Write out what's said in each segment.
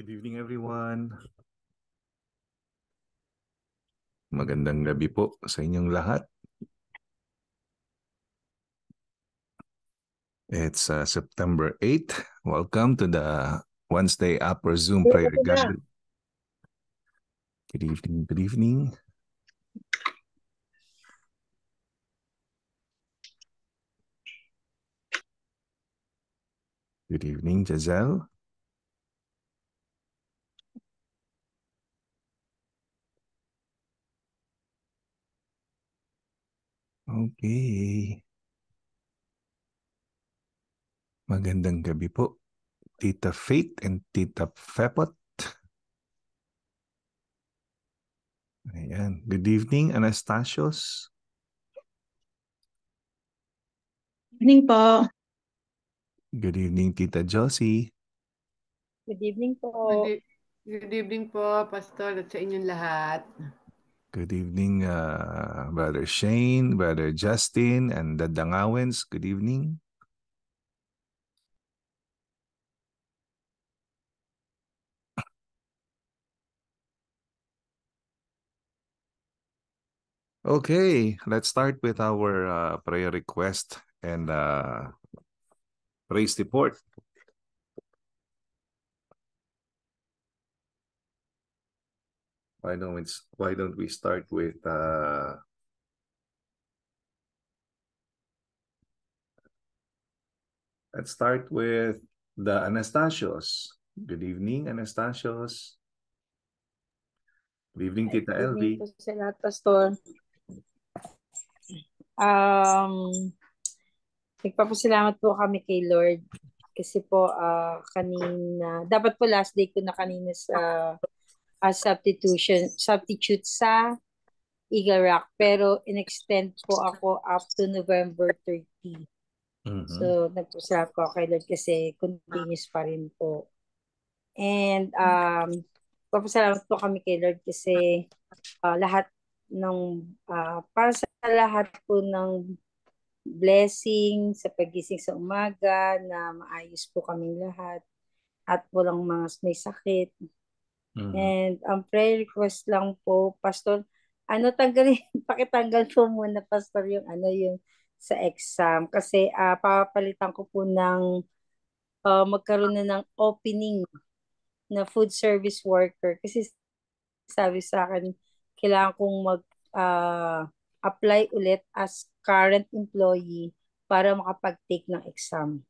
Good evening everyone. Magandang gabi po sa inyong lahat. It's uh, September 8th. Welcome to the Wednesday Upper Zoom Prayer Gathering. Good evening, good evening. Good evening, Giselle. Okay. Magandang gabi po, Tita Faith and Tita Fepot. Ayan. Good evening, Anastasios. Evening po. Good evening, Tita Josie. Good evening po. Good, e- good evening po, Pastor, at sa inyong lahat. Good evening, uh, Brother Shane, Brother Justin, and the Dangawens. Good evening. Okay, let's start with our uh, prayer request and uh, praise report. Why don't we, why don't we start with uh, let's start with the Anastasios. Good evening, Anastasios. Good evening, Tita Good evening po sa lahat, Pastor. Um, nagpapasalamat po kami kay Lord kasi po ah, kanina, dapat po last day ko na kanina sa ah, substitution, substitute sa Eagle Rock pero in-extend po ako up to November 30. Mhm. So, nagpasalamat po ako kay Lord kasi continuous pa rin po. And um, papasalamat po kami kay Lord kasi ah, lahat ng ah, para sa lahat po ng blessing sa pagising sa umaga na maayos po kaming lahat at walang mga may sakit. Mhm. And ang prayer request lang po, Pastor, ano tanggalin, pakitanggal po muna Pastor yung ano yung sa exam kasi ah, papalitan ko po ng ah, magkaroon na ng opening na food service worker kasi sabi sa akin kailangan kong mag ah, apply ulit as current employee para makapag-take ng exam.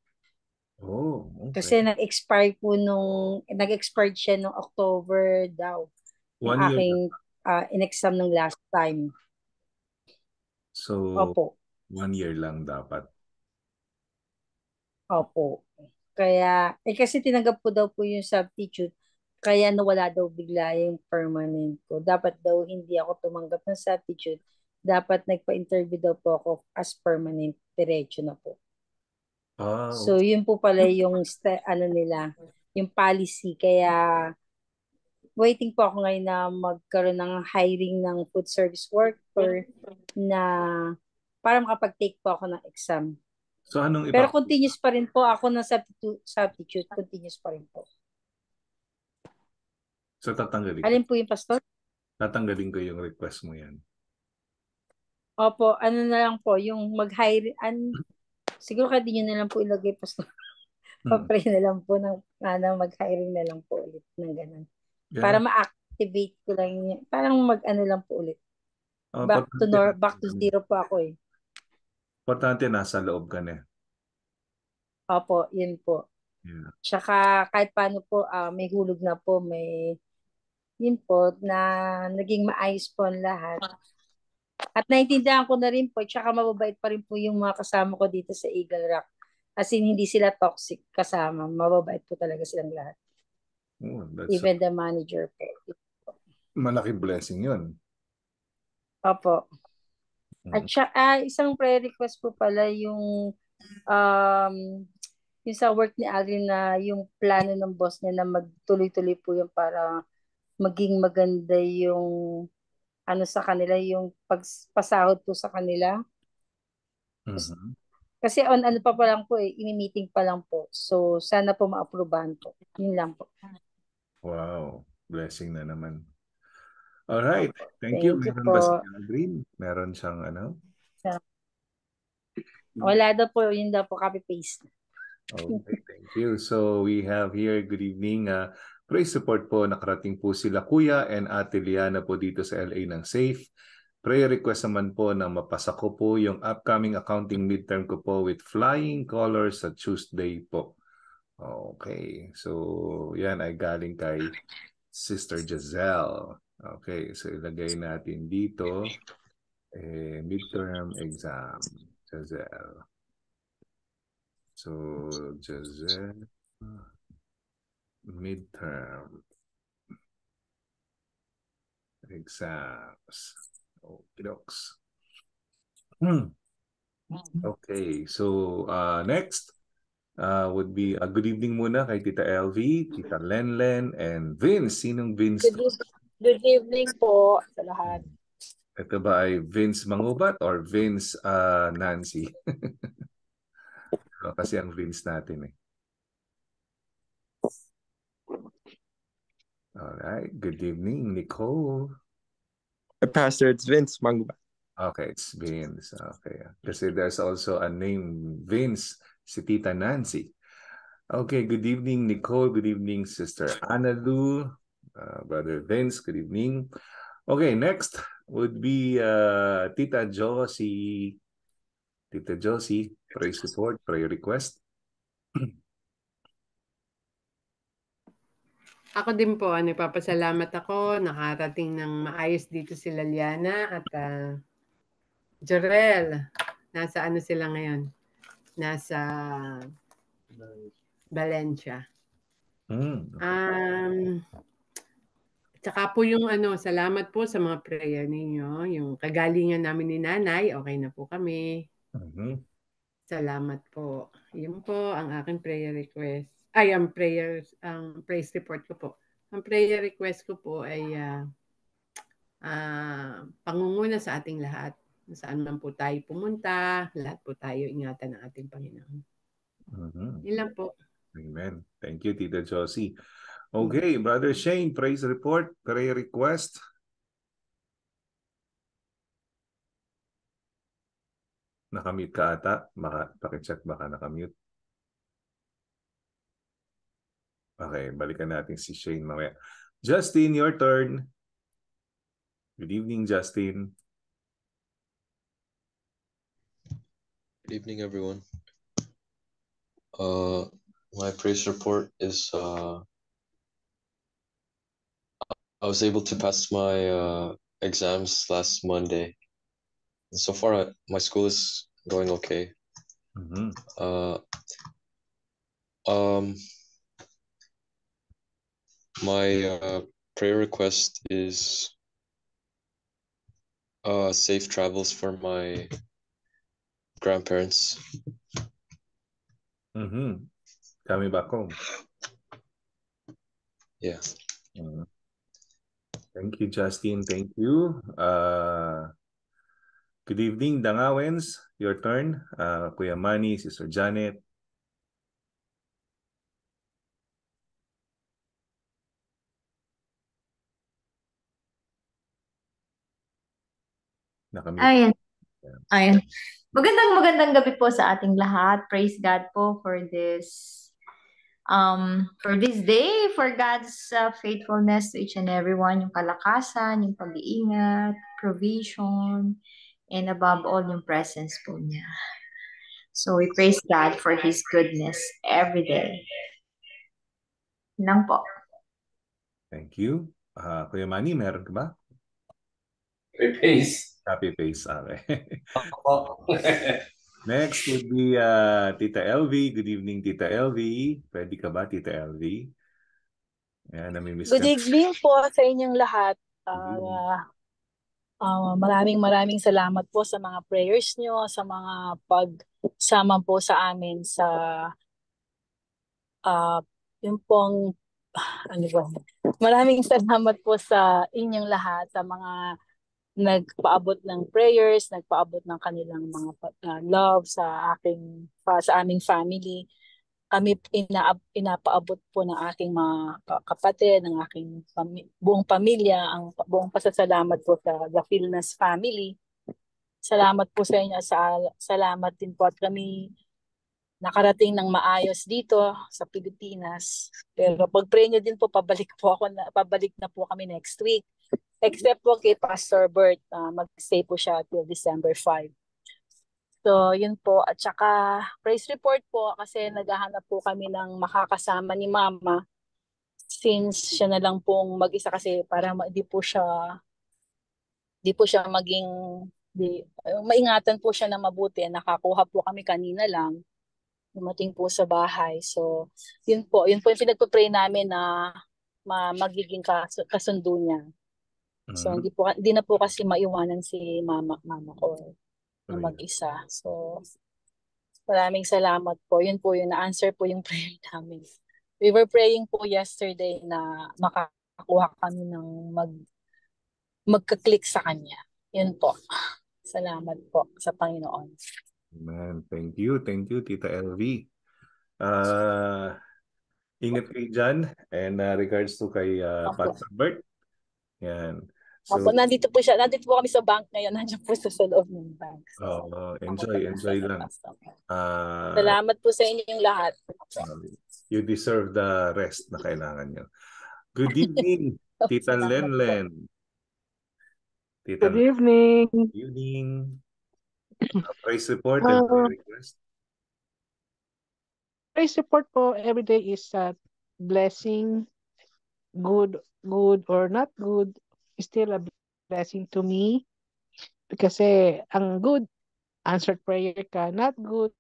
Oh, Kasi okay. nag-expire po nung nag-expired siya nung October daw. One year. aking ah, in-exam nung last time. So, Opo. one year lang dapat. Opo. Kaya, eh kasi tinanggap ko daw po yung substitute, kaya nawala daw bigla yung permanent ko. Dapat daw hindi ako tumanggap ng substitute. Dapat nagpa-interview daw po ako as permanent. Diretso na po. Ah, So, yun po pala yung sta- ano nila, yung policy. Kaya, waiting po ako ngayon na magkaroon ng hiring ng food service worker na para makapag-take po ako ng exam. so anong Pero iba? continuous pa rin po ako ng substitute, substitute continuous pa rin po. So tatanggalin. Alin po yung pastor? Tatanggalin ko yung request mo yan. Opo, ano na lang po, yung mag-hire, an, siguro di nyo na lang po ilagay pastor. Hmm. Pa-pray na lang po ng, ano, mag-hiring na lang po ulit ng ganun. Yeah. Para ma-activate ko lang yun. Parang mag-ano lang po ulit. Oh, Back to nor back to zero po ako eh. Importante nasa loob ka na. Opo, yun po. Yeah. Tsaka kahit paano po, ah, may hulog na po, may yun po, na naging maayos po ang lahat. At naintindihan ko na rin po, tsaka mababait pa rin po yung mga kasama ko dito sa Eagle Rock. As in, hindi sila toxic kasama. Mababait po talaga silang lahat. Oh, that's Even the manager po. malaking blessing yun. Opo. Mhm. At siya, ah, isang prayer request po pala yung um, yung sa work ni Alvin na yung plano ng boss niya na magtuloy-tuloy po yung para maging maganda yung ano sa kanila, yung pagpasahod po sa kanila. Mhm. Kasi on ano pa pa lang po eh, ini-meeting pa lang po. So sana po ma-approvehan po. Yun lang po. Wow, blessing na naman. All right. Thank, Thank you. you Meron ba si. Aldrin? Meron siyang ano? Wala daw po, yun daw po copy-paste. Okay, thank you. So we have here, good evening. Uh, praise support po, nakarating po sila Kuya and Ate Liana po dito sa LA ng Safe. Prayer request naman po na mapasa ko po yung upcoming accounting midterm ko po with flying colors sa Tuesday po. Okay, so yan ay galing kay Sister Giselle. Okay, so ilagay natin dito eh, midterm exam. Giselle. So, Giselle, midterm exams. Okay, docs. Hmm. Okay, so uh, next uh, would be a good evening muna kay Tita LV, Tita Lenlen, and Vince. Sinong Vince? Good, good evening po sa lahat. Ito ba ay Vince Mangubat or Vince uh, Nancy? Kasi ang Vince natin eh. Alright, good evening, Nicole. Pastor, it's Vince Manguba. Okay, it's Vince. Okay. Kasi there's also a name, Vince, si Tita Nancy. Okay, good evening, Nicole. Good evening, Sister Anna Lou. Uh, Brother Vince, good evening. Okay, next would be uh, Tita Josie. Tita Josie, praise report, prayer request. Ako din po, ano, nagpapasalamat ako. Nakarating ng maayos dito si Laliana at uh, Jorel. Nasa ano sila ngayon? Nasa Valencia. Hmm. Um, tsaka po yung ano, salamat po sa mga prayer ninyo. Yung kagalingan namin ni nanay, okay na po kami. Mhm. Salamat po. Yun po ang aking prayer request. Ay, ang prayer, ang praise report ko po. Ang prayer request ko po ay ah, ah, pangunguna sa ating lahat. Saan man po tayo pumunta, lahat po tayo ingatan ng ating Panginoon. Mhm. Yun lang po. Amen. Thank you, Tita Josie. Okay, Brother Shane, praise report, prayer request. Nakamute ka ata. Baka, pakicheck baka nakamute. Okay, balikan natin si Shane mamaya. Justin, your turn. Good evening, Justin. Good evening, everyone. Uh, my praise report is uh, I was able to pass my uh, exams last Monday. So far, I, my school is going okay. Mhm. Uh, um, my uh, prayer request is uh, safe travels for my grandparents. Mhm. Kami back home. Yeah. Mhm. Thank you, Justin. Thank you. Uh, good evening, Dangawens. Your turn. Uh, Kuya Manny, Sister Janet. Nakamute. Ayan. Ayan. Magandang magandang gabi po sa ating lahat. Praise God po for this um for this day, for God's uh, faithfulness to each and everyone, yung kalakasan, yung pag-iingat, provision, and above all, yung presence po niya. So we praise God for His goodness every day. Yun Lang po. Thank you. Uh, Kuya Manny, meron ka ba? Pace. Happy face. Okay. Next would be uh, Tita LV. Good evening, Tita LV. Pwede ka ba, Tita LV? Ayan, namimiss Good evening po sa inyong lahat. Ah, ah, maraming maraming salamat po sa mga prayers nyo, sa mga pagsama po sa amin sa ah yung pong ano ba? Maraming salamat po sa inyong lahat sa mga nagpaabot ng prayers, nagpaabot ng kanilang mga ah, love sa aking pa- sa aming family. kami ina, inapaabot po ng aking mga ka- kapatid, ng aking pami- buong pamilya, ang buong pasasalamat po sa The Philnas family. Salamat po sa inyo. Sa, salamat din po at kami nakarating ng maayos dito sa Pilipinas. Pero pag-pray nyo din po, pabalik po ako na, pabalik na po kami next week. Except po kay Pastor Bert, ah, mag-stay po siya till December 5. So, yun po. At saka, praise report po kasi naghahanap po kami ng makakasama ni Mama since siya na lang pong mag-isa kasi para ma- di po siya di po siya maging di, uh, maingatan po siya na mabuti. Nakakuha po kami kanina lang. Dumating po sa bahay. So, yun po. Yun po yung pinagpa-pray namin na ma magiging kas- kasundo niya. So, Mhm. hindi po hindi na po kasi maiwanan si mama mama ko na mag-isa. So, maraming salamat po. Yun po yung na-answer po yung prayer namin. We were praying po yesterday na makakuha kami ng mag magka-click sa kanya. Yun po. Salamat po sa Panginoon. Man, thank you. Thank you, Tita LV. Uh, ingat kayo dyan. And uh, regards to kay uh. Pastor Bert. Yan. Opo, nandito po siya. Nandito po kami sa bank ngayon. Nandiyan po sa, sa loob ng bank. So, oh, enjoy, enjoy lang. Uh, Salamat po sa inyong lahat. you deserve the rest na kailangan nyo. Good evening, Tita. Lenlen. Tita Good evening. Good evening. Uh, praise report and Uh, request. Praise report po every day is a blessing. Good, good or not good, still a blessing to me. Because eh, ang good, answered prayer ka. Not good,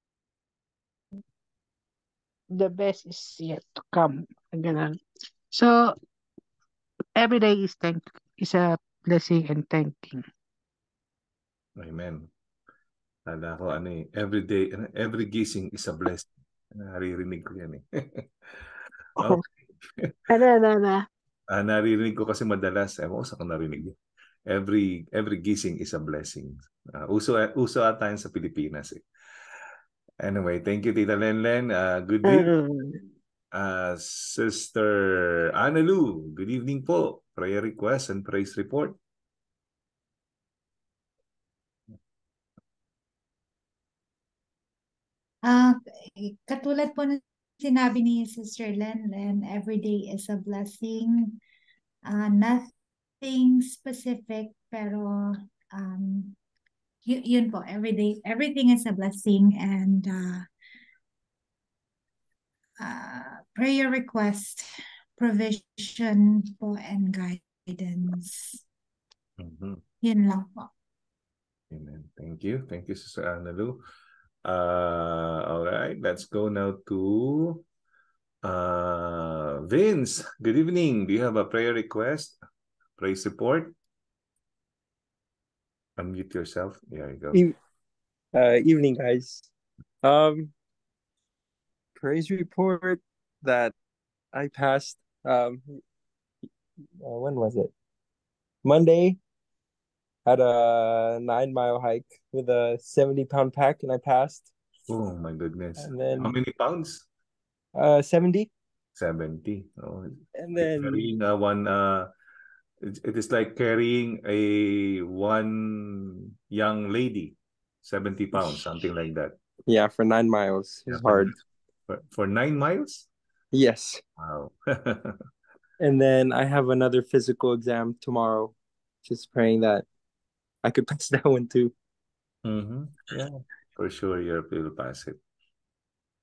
the best is yet to come. Ganun. So, every day is thank is a blessing and thanking. Amen. Kala ko ano eh, every day, every gising is a blessing. Naririnig ko yan eh. okay. Ano, ano, ano. Ah, naririnig ko kasi madalas, eh, mo sa narinig yun. Every every gising is a blessing. Ah, uso uso ata yan sa Pilipinas eh. Anyway, thank you Tita Lenlen. Uh, good evening. Uh, Sister Ana Lu, good evening po. Prayer request and praise report. Ah, eh, katulad po ng sinabi ni Sister Lenlen, every day is a blessing. Ah, nothing specific, pero um, y- yun po, every day, everything is a blessing and uh, uh, prayer request, provision po and guidance. Mhm. Yun lang po. Amen. Thank you. Thank you, Sister Ana Lu. Uh, all right, let's go now to uh, Vince. Good evening. Do you have a prayer request? Praise support? Unmute yourself. There you go. Uh, evening, guys. Um, praise report that I passed. Um, uh, when was it? Monday. Had a nine mile hike with a seventy pound pack, and I passed. Oh my goodness. And then How many pounds? uh, seventy, 70. Oh, and then carrying uh, one uh it, it is like carrying a one young lady 70 pounds something like that yeah, for nine miles. Yeah, It's hard. for, for nine miles Yes, wow and then I have another physical exam tomorrow. Just praying that I could pass that one too. Mhm. yeah for sure you'll you'll pass it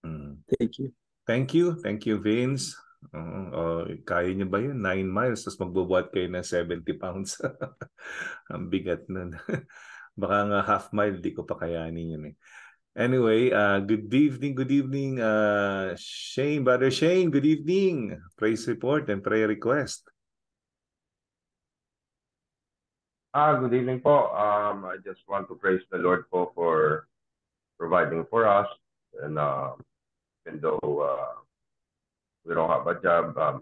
Mm. Thank you. thank you thank you Vince Oo, oh, kaya niyo ba yun? 9 miles, tapos magbubuhat kayo ng 70 pounds. Ang bigat nun. Baka nga half mile, di ko pa kayanin yun eh. Anyway, uh, good evening, good evening, uh, Shane, Brother Shane, good evening. Praise report and prayer request. Ah, good evening po. Um, I just want to praise the Lord po for providing for us. And uh, even though uh, we don't have a job, um,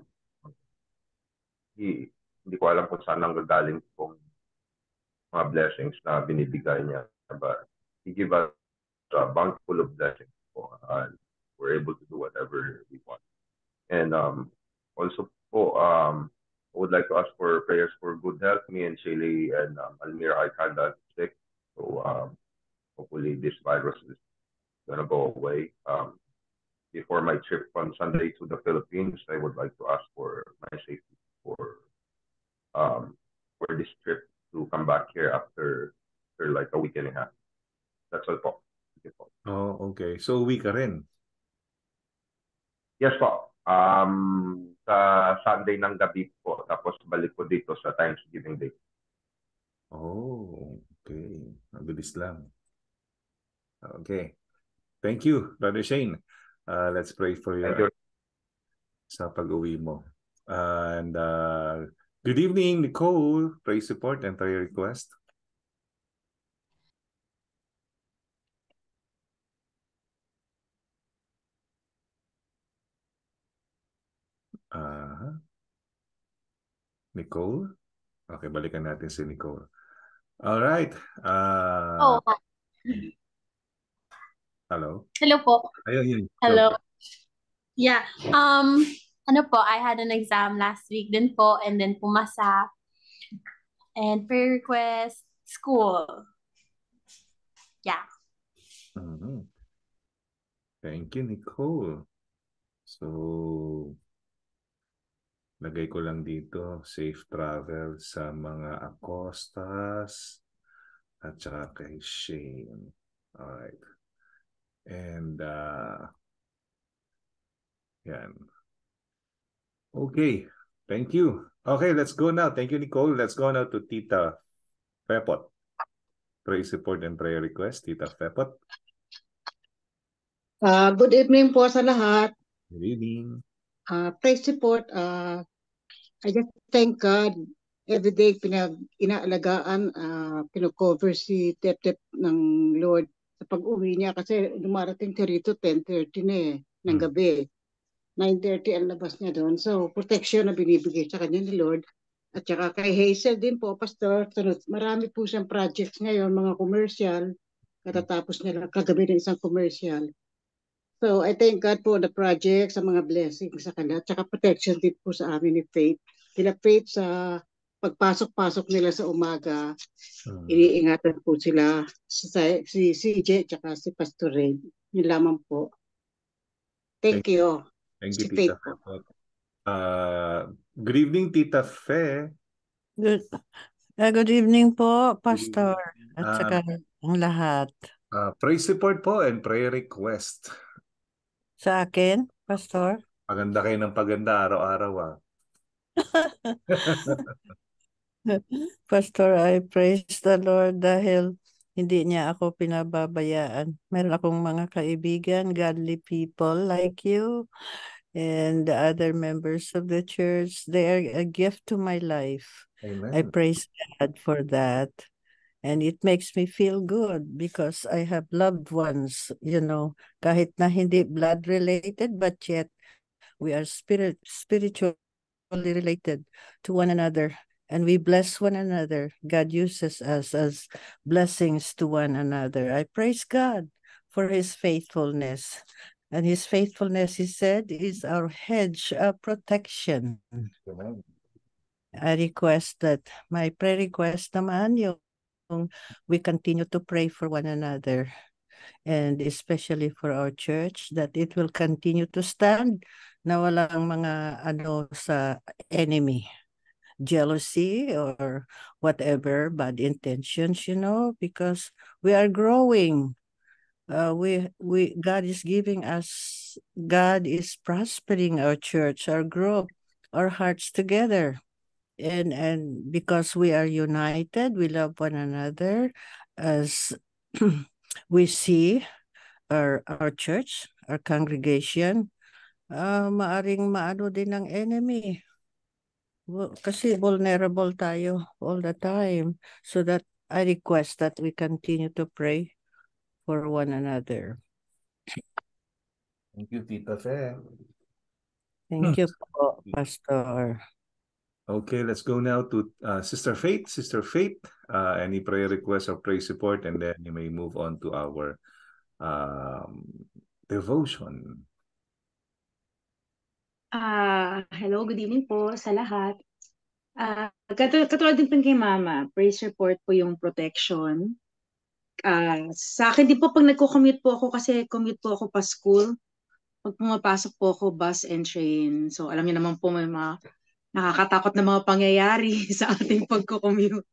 he, hindi ko alam kung saan ang gagaling pong mga blessings na binibigay niya. But he give us a bountiful of blessings po. Uh, we're able to do whatever we want. And um, also po, um, I would like to ask for prayers for good health. Me and Shelly and um, Almira are kind of sick. So um, hopefully this virus is going to go away. Um, before my trip on Sunday to the Philippines, I would like to ask for my safety for um, for this trip to come back here after, after like a week and a half. That's all po. Thank you po. Oh, okay. So uwi ka rin. Yes po. Um, sa Sunday ng gabi po. Tapos balik ko dito sa Thanksgiving Day. Oh, okay. Mabilis lang. Okay. Thank you, Brother Shane. Uh, let's pray for your you. sa pag-uwi mo. And uh, good evening, Nicole. Praise support and prayer request. Nicole? Okay, balikan natin si Nicole. All right. Uh, Oh, hello. hello po. Ayun, yun. Hello. Yeah. Um, ano po, I had an exam last week din po and then pumasa. And prayer request, school. Yeah. Mhm. Thank you, Nicole. So, lagay ko lang dito, safe travel sa mga Acostas at saka kay Shane. Alright. And, uh, yan. Okay. Thank you. Okay, let's go now. Thank you, Nicole. Let's go now to Tita Pepot. Praise support and prayer request, Tita Pepot. Ah, good evening po sa lahat. Good evening. Ah, praise support. Ah, I just thank God every day pinag inaalagaan, ah, pino-cover si Tep Tep ng Lord sa pag-uwi niya kasi dumarating siya rito 10:30 na eh ng Hmm. gabi. 9:30 ang labas niya doon. So, protection na binibigay sa kanya ni Lord. At saka kay Hazel din po, Pastor, sunod, marami po siyang projects ngayon, mga commercial. Katatapos niya lang kagabi ng isang commercial. So, I thank God po the project sa mga blessings sa kanila. Tsaka protection din po sa amin ni Faith. Kila Faith sa pagpasok-pasok nila sa umaga, Hmm. iniingatan po sila si, si CJ tsaka si Pastor Ray. Yun lamang po. Thank you. Thank you, Si Tita Faith po. Uh, good evening, Tita Fe. Good, ah, good evening po, Pastor, evening. at Uh, saka ang lahat. uh, praise support po and prayer request. Sa akin, Pastor. Paganda kayo ng paganda araw-araw ah. Pastor, I praise the Lord dahil hindi niya ako pinababayaan. Meron akong mga kaibigan, godly people like you and the other members of the church. They are a gift to my life. I Amen. praise God for that. And it makes me feel good because I have loved ones, you know, kahit na hindi blood related, but yet we are spirit spiritually related to one another and we bless one another. God uses us as blessings to one another. I praise God for his faithfulness. And his faithfulness, he said, is our hedge of protection. Amen. I request that my prayer request naman yung we continue to pray for one another and especially for our church that it will continue to stand na walang mga ano sa enemy jealousy or whatever bad intentions you know because we are growing. Uh, we we God is giving us God is prospering our church our group our hearts together and and because we are united we love one another as we see our our church our congregation uh, maaring maano din ng enemy. Well, kasi vulnerable tayo all the time. So that I request that we continue to pray for one another. Thank you, Tita Fe. thank you po pastor Okay, let's go now to uh, Sister Faith. Sister Faith, uh, any prayer requests or praise support, and then you may move on to our um, devotion. Ah, hello, good evening po sa lahat. Ah, katulad, katulad din po kay Mama, praise report po yung protection. Ah, sa akin din po pag nagko-commute po ako kasi commute po ako pa school. Pag pumapasok po ako bus and train. So alam niyo naman po may mga nakakatakot na mga pangyayari sa ating pagko-commute.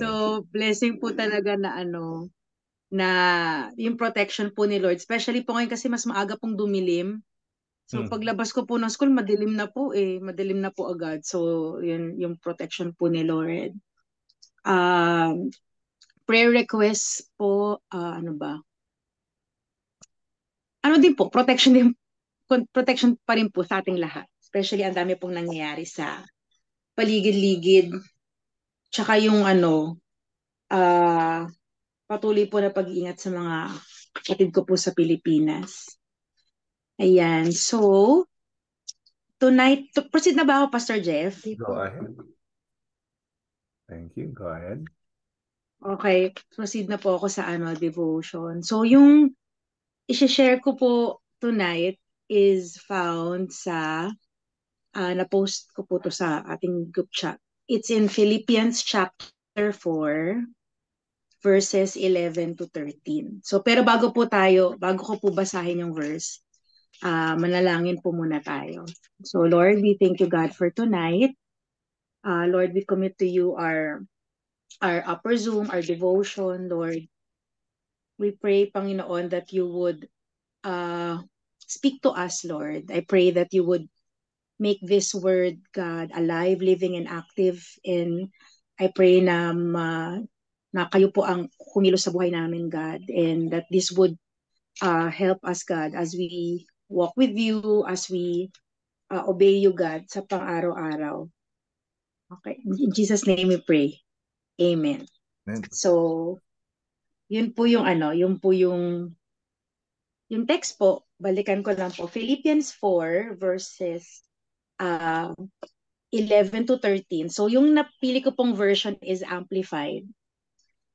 So blessing po talaga na ano na yung protection po ni Lord. Especially po ngayon kasi mas maaga pong dumilim. So Hmm. paglabas ko po ng school, madilim na po eh. Madilim na po agad. So yun yung protection po ni Lord. Um, prayer request po, ah, ano ba? Ano din po, protection din protection pa rin po sa ating lahat. Especially ang dami pong nangyayari sa paligid-ligid. Tsaka yung ano, ah patuloy po na pag-iingat sa mga kapatid ko po sa Pilipinas. Ayan. So, tonight, to, proceed na ba ako, Pastor Jeff? Go ahead. Thank you. Go ahead. Okay, proceed na po ako sa ano, devotion. So, yung i-share ko po tonight is found sa, uh, na-post ko po to sa ating group chat. It's in Philippians chapter 4, verses 11 to 13. So, pero bago po tayo, bago ko po basahin yung verse, uh, manalangin po muna tayo. So, Lord, we thank you, God, for tonight. Uh, Lord, we commit to you our our upper Zoom, our devotion, Lord. We pray, Panginoon, that you would uh, speak to us, Lord. I pray that you would make this word, God, alive, living, and active. And I pray na, ma, na kayo po ang kumilos sa buhay namin, God. And that this would uh, help us, God, as we walk with you, as we uh, obey you, God, sa pang-araw-araw. Okay. In Jesus' name we pray. Amen. Amen. So, yun po yung ano, yun po yung yung text po, balikan ko lang po. Philippians 4 verses uh, 11 to 13. So, yung napili ko pong version is amplified.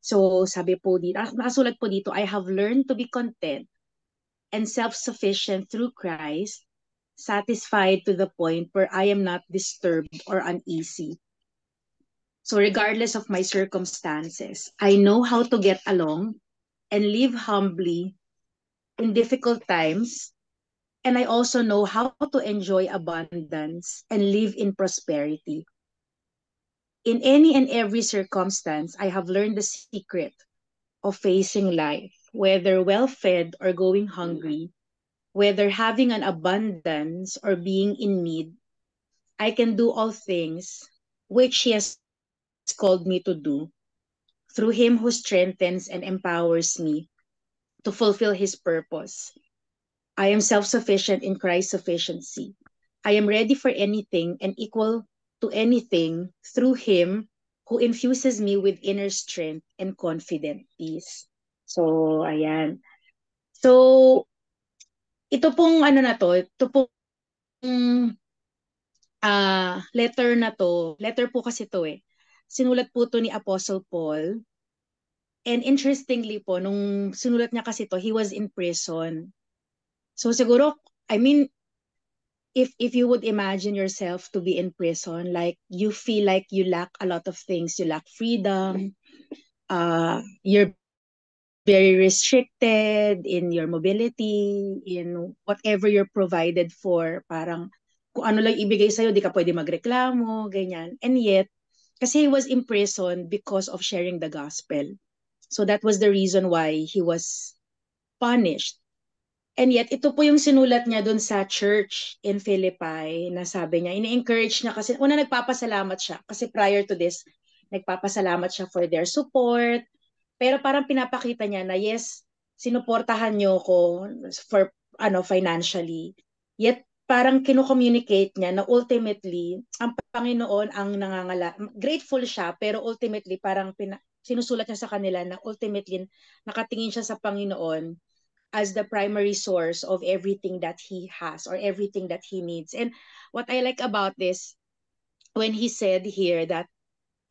So, sabi po dito, nakasulat po dito, I have learned to be content and self-sufficient through Christ, satisfied to the point where I am not disturbed or uneasy. So regardless of my circumstances, I know how to get along and live humbly in difficult times. And I also know how to enjoy abundance and live in prosperity. In any and every circumstance, I have learned the secret of facing life, whether well fed or going hungry, whether having an abundance or being in need. I can do all things which He has called me to do through him who strengthens and empowers me to fulfill his purpose. I am self sufficient in Christ's sufficiency. I am ready for anything and equal to anything through him who infuses me with inner strength and confident peace. So, ayan. So, ito pong ano na to, ito pong uh, letter na to, letter po kasi to eh sinulat po to ni Apostle Paul. And interestingly po, nung sinulat niya kasi to, he was in prison. So siguro, I mean, if if you would imagine yourself to be in prison, like you feel like you lack a lot of things, you lack freedom, uh, you're very restricted in your mobility, in whatever you're provided for, parang kung ano lang ibigay sa'yo, di ka pwede magreklamo, ganyan. And yet, kasi he was imprisoned because of sharing the gospel. So that was the reason why he was punished. And yet, ito po yung sinulat niya dun sa church in Philippi na sabi niya, ini-encourage niya kasi, una nagpapasalamat siya kasi prior to this, nagpapasalamat siya for their support. Pero parang pinapakita niya na yes, sinuportahan niyo ko for ano financially. Yet parang kino-communicate niya na ultimately, ang Panginoon ang nangangala. Grateful siya, pero ultimately, parang pina, sinusulat niya sa kanila na ultimately, nakatingin siya sa Panginoon as the primary source of everything that he has or everything that he needs. And what I like about this, when he said here that,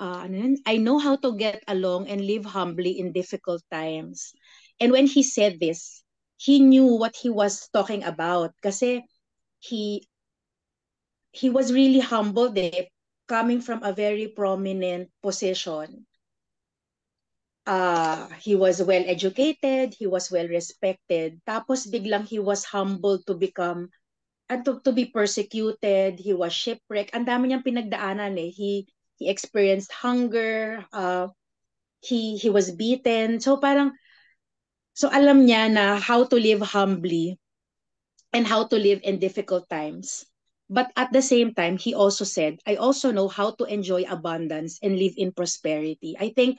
uh, I know how to get along and live humbly in difficult times. And when he said this, he knew what he was talking about kasi he he was really humble eh, coming from a very prominent position. Uh, he was well educated, he was well respected. Tapos biglang he was humbled to become and to, to be persecuted, he was shipwrecked. Ang dami niyang pinagdaanan eh. He he experienced hunger, uh, he he was beaten. So parang so alam niya na how to live humbly and how to live in difficult times. But at the same time, he also said, I also know how to enjoy abundance and live in prosperity. I think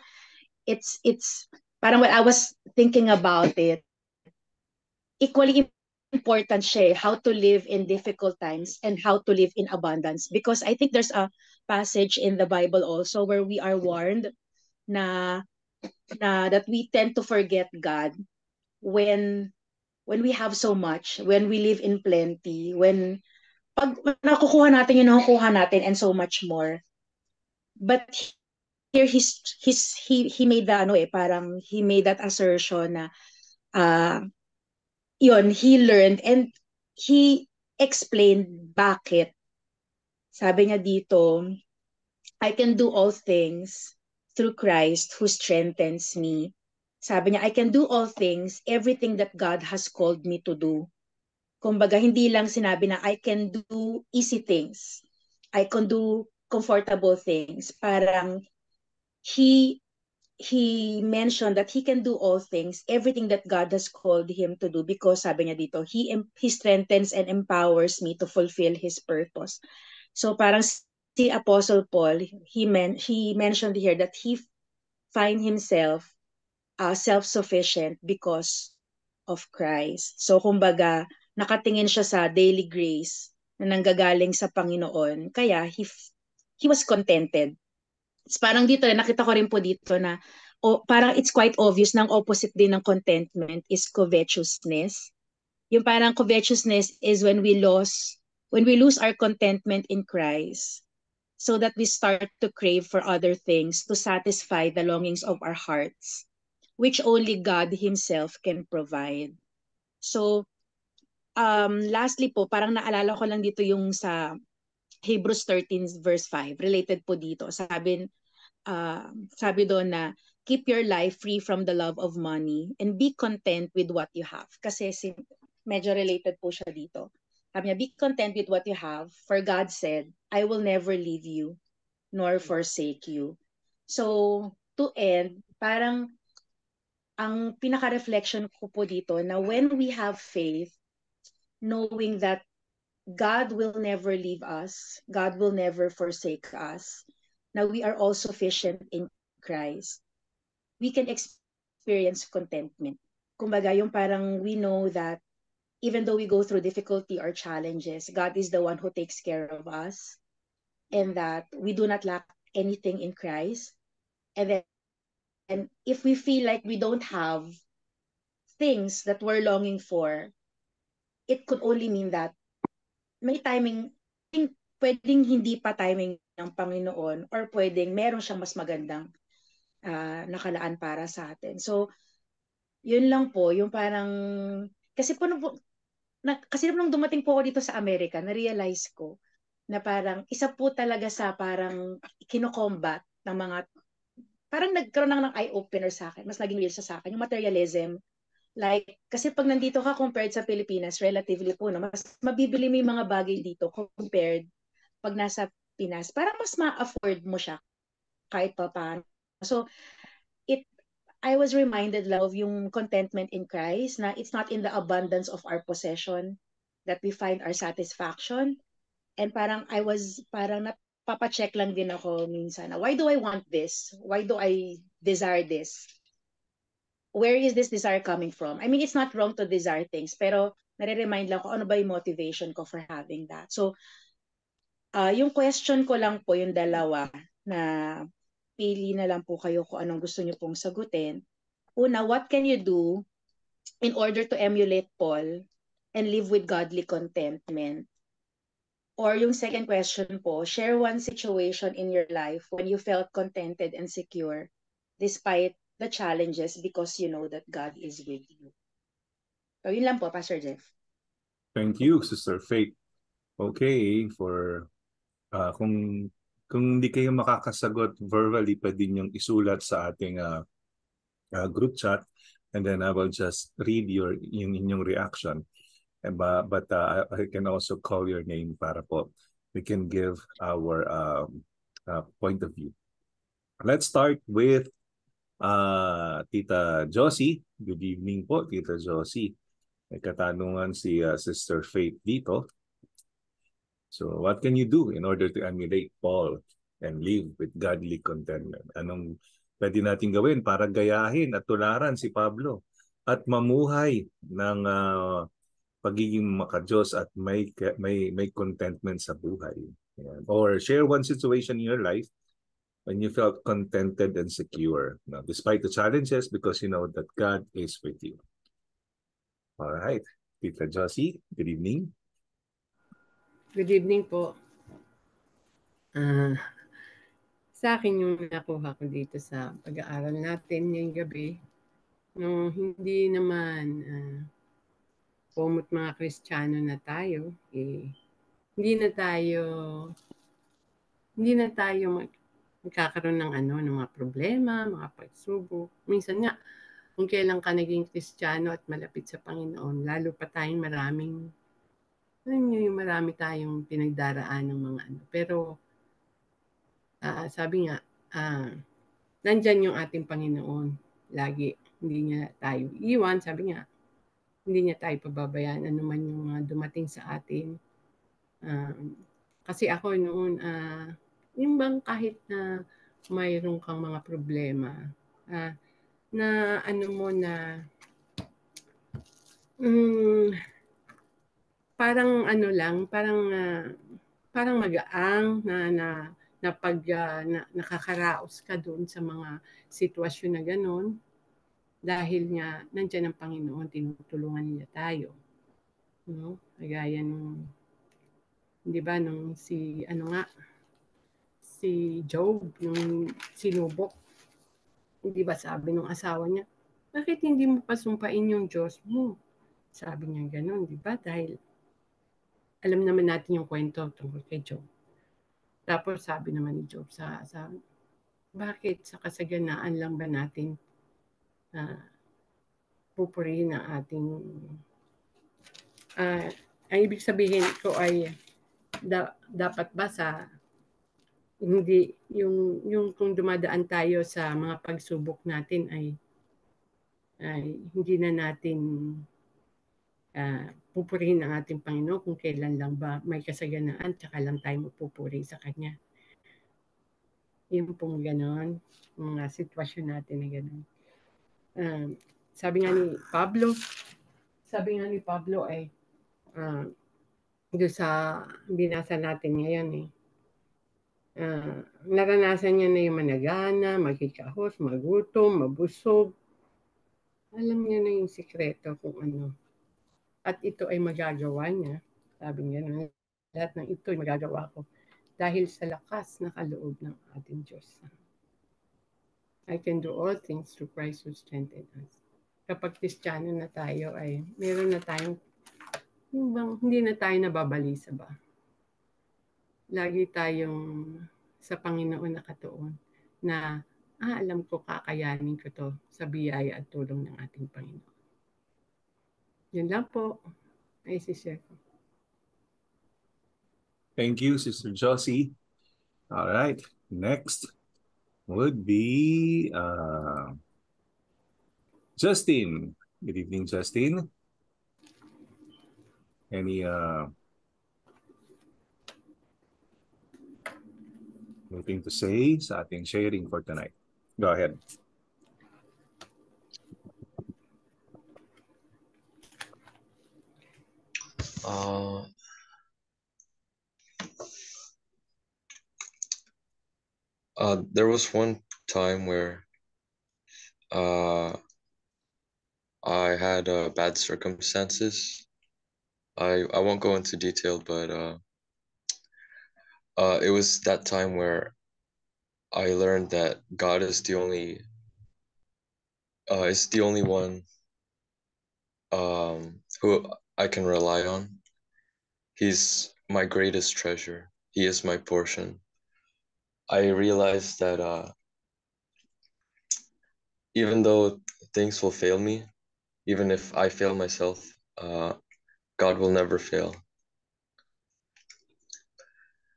it's it's parang when I was thinking about it, equally important siya eh, how to live in difficult times and how to live in abundance. Because I think there's a passage in the Bible also where we are warned na, na that we tend to forget God when when we have so much, when we live in plenty, when pag nakukuha natin yung nakukuha natin and so much more. But here he's, he's, he, he made the ano eh, parang he made that assertion na uh, yun, he learned and he explained bakit. Sabi niya dito, I can do all things through Christ who strengthens me. Sabi niya, I can do all things, everything that God has called me to do. Kumbaga, hindi lang sinabi na I can do easy things. I can do comfortable things. Parang he he mentioned that he can do all things, everything that God has called him to do because sabi niya dito, he, he strengthens and empowers me to fulfill his purpose. So parang si Apostle Paul, he, men, he mentioned here that he find himself uh, self-sufficient because of Christ. So kumbaga, nakatingin siya sa daily grace na nanggagaling sa Panginoon. Kaya he, he was contented parang dito, nakita ko rin po dito na o, parang it's quite obvious ang opposite din ng contentment is covetousness. Yung parang covetousness is when we lose when we lose our contentment in Christ so that we start to crave for other things to satisfy the longings of our hearts which only God himself can provide. So um lastly po parang naalala ko lang dito yung sa Hebrews 13 verse 5 related po dito. Sabi uh, sabi doon na keep your life free from the love of money and be content with what you have. Kasi si, medyo related po siya dito. Sabi niya, be content with what you have, for God said, I will never leave you nor forsake you. So, to end, parang ang pinaka-reflection ko po dito na when we have faith, knowing that God will never leave us. God will never forsake us. Now we are all sufficient in Christ. We can experience contentment. Kumbaga, yung parang we know that even though we go through difficulty or challenges, God is the one who takes care of us and that we do not lack anything in Christ. And then and if we feel like we don't have things that we're longing for, it could only mean that may timing, pwedeng hindi pa timing ng Panginoon or pwedeng meron siyang mas magandang uh, nakalaan para sa atin. So, yun lang po, yung parang, kasi po, na, kasi nung dumating po ako dito sa Amerika, na-realize ko na parang isa po talaga sa parang kino-combat ng mga, parang nagkaroon lang ng eye-opener sa akin, mas naging real sa akin, yung materialism, Like, kasi pag nandito ka compared sa Pilipinas, relatively po, no, mas mabibili mo yung mga bagay dito compared pag nasa Pinas. Parang mas ma-afford mo siya kahit pa paano. So, it, I was reminded lang of yung contentment in Christ na it's not in the abundance of our possession that we find our satisfaction. And parang I was, parang napapacheck lang din ako minsan why do I want this? Why do I desire this? Where is this desire coming from? I mean, it's not wrong to desire things, pero nare-remind lang ko ano ba yung motivation ko for having that. So, uh, yung question ko lang po, yung dalawa, na pili na lang po kayo kung anong gusto nyo pong sagutin. Una, what can you do in order to emulate Paul and live with godly contentment? Or yung second question po, share one situation in your life when you felt contented and secure despite the challenges because you know that God is with you. So, yun lang po, Pastor Jeff. Thank you, Sister Faith. Okay, for uh, kung kung hindi kayo makakasagot verbally, pwede niyong isulat sa ating uh, uh, group chat and then I will just read your yung inyong reaction. But but uh, I can also call your name para po we can give our um, uh, point of view. Let's start with uh, Tita Josie. Good evening po, Tita Josie. May katanungan si uh, Sister Faith dito. So what can you do in order to emulate Paul and live with godly contentment? Anong pwede natin gawin para gayahin at tularan si Pablo at mamuhay ng uh, pagiging makajos at may may may contentment sa buhay. Yan. Or share one situation in your life when you felt contented and secure, now, despite the challenges, because you know that God is with you. All right. Tita Josie, good evening. Good evening po. Uh, sa akin yung nakuha ko dito sa pag-aaral natin ngayong gabi, no, hindi naman uh, pumot mga Kristiyano na tayo, eh, hindi na tayo hindi na tayo mag, magkakaroon ng ano, ng mga problema, mga pagsubok. Minsan nga, kung kailan ka naging Kristiyano at malapit sa Panginoon, lalo pa tayong maraming, alam niyo yung marami tayong pinagdaraan ng mga ano. Pero, uh, sabi nga, uh, nandyan yung ating Panginoon lagi. Hindi niya tayo iwan, sabi nga, hindi niya tayo pababayaan ano man yung mga dumating sa atin. Um, kasi ako noon, uh, yung bang kahit na mayroon kang mga problema, uh, na ano mo na um, parang ano lang, parang uh, parang magaang na na na pag uh, na, nakakaraos ka doon sa mga sitwasyon na gano'n dahil nga nandiyan ang Panginoon tinutulungan niya tayo. No? Kagaya nung di ba nung si ano nga si Job yung sinubok hindi ba sabi ng asawa niya, bakit hindi mo pasumpain yung Diyos mo? Sabi niya gano'n, di ba? Dahil alam naman natin yung kwento tungkol kay Job. Tapos sabi naman ni Job sa, sa bakit sa kasaganaan lang ba natin uh, pupurihin ang ating uh, ang ibig sabihin ko ay da, dapat ba sa hindi yung yung kung dumadaan tayo sa mga pagsubok natin ay ay hindi na natin uh, pupurihin ang ating Panginoon kung kailan lang ba may kasaganaan tsaka lang tayo mapupuri sa Kanya. Yung pong ganon, mga sitwasyon natin na ganon. Uh, sabi nga ni Pablo, sabi nga ni Pablo ay uh, doon sa binasa natin ngayon eh, Uh, naranasan niya na yung managana, magkikahos, magutom, mabusog. Alam niya na yung sikreto kung ano. At ito ay magagawa niya. Sabi niya na lahat ng ito ay magagawa ko dahil sa lakas na kaloob ng ating Diyos. I can do all things through Christ who strengthens us. Kapag Kristiyano na tayo ay meron na tayong hindi na tayo nababalisa ba? Lagi tayong sa Panginoon nakatuon na ah, alam ko kakayanin ko to sa biyaya at tulong ng ating Panginoon. Yun lang po. Ay, share ko. Thank you, Sister Josie. All right. Next would be uh, Justin. Good evening, Justin. Any uh, anything to say sa ating sharing for tonight? Go ahead. Uh, uh, there was one time where uh, I had uh, bad circumstances. I I won't go into detail, but uh, uh, it was that time where I learned that God is the only uh, is the only one um, who I can rely on. He's my greatest treasure. He is my portion. I realize that uh, even though things will fail me, even if I fail myself, uh, God will never fail.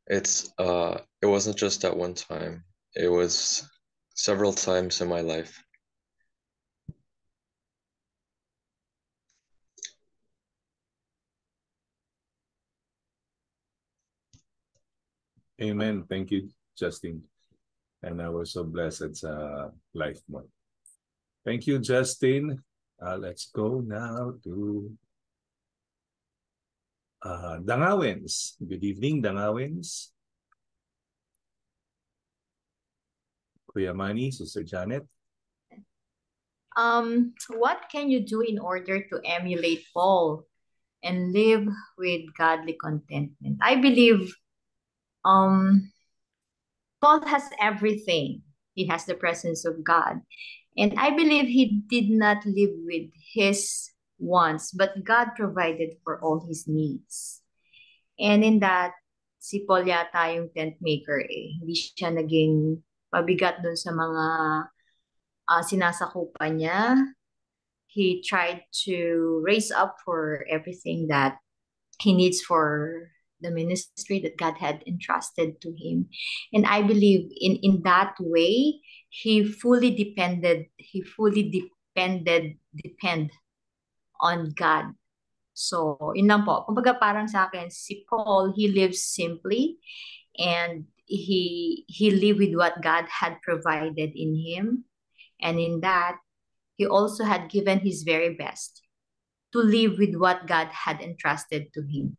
It's uh, it wasn't just at one time. It was several times in my life. Amen. Thank you, Justin. And I was so blessed sa life mo. Thank you, Justin. Uh, let's go now to uh, Dangawens. Good evening, Dangawens. Kuya Manny, Sister Janet. Um, what can you do in order to emulate Paul and live with godly contentment? I believe um, Paul has everything. He has the presence of God. And I believe he did not live with his wants, but God provided for all his needs. And in that, si Paul yata yung tent maker eh. Hindi siya naging pabigat dun sa mga uh, sinasakupan niya. He tried to raise up for everything that he needs for the ministry that God had entrusted to him. And I believe in, in that way, he fully depended, he fully depended, depend on God. So, yun lang po. Kumbaga parang sa akin, si Paul, he lives simply and he he lived with what God had provided in him. And in that, he also had given his very best to live with what God had entrusted to him.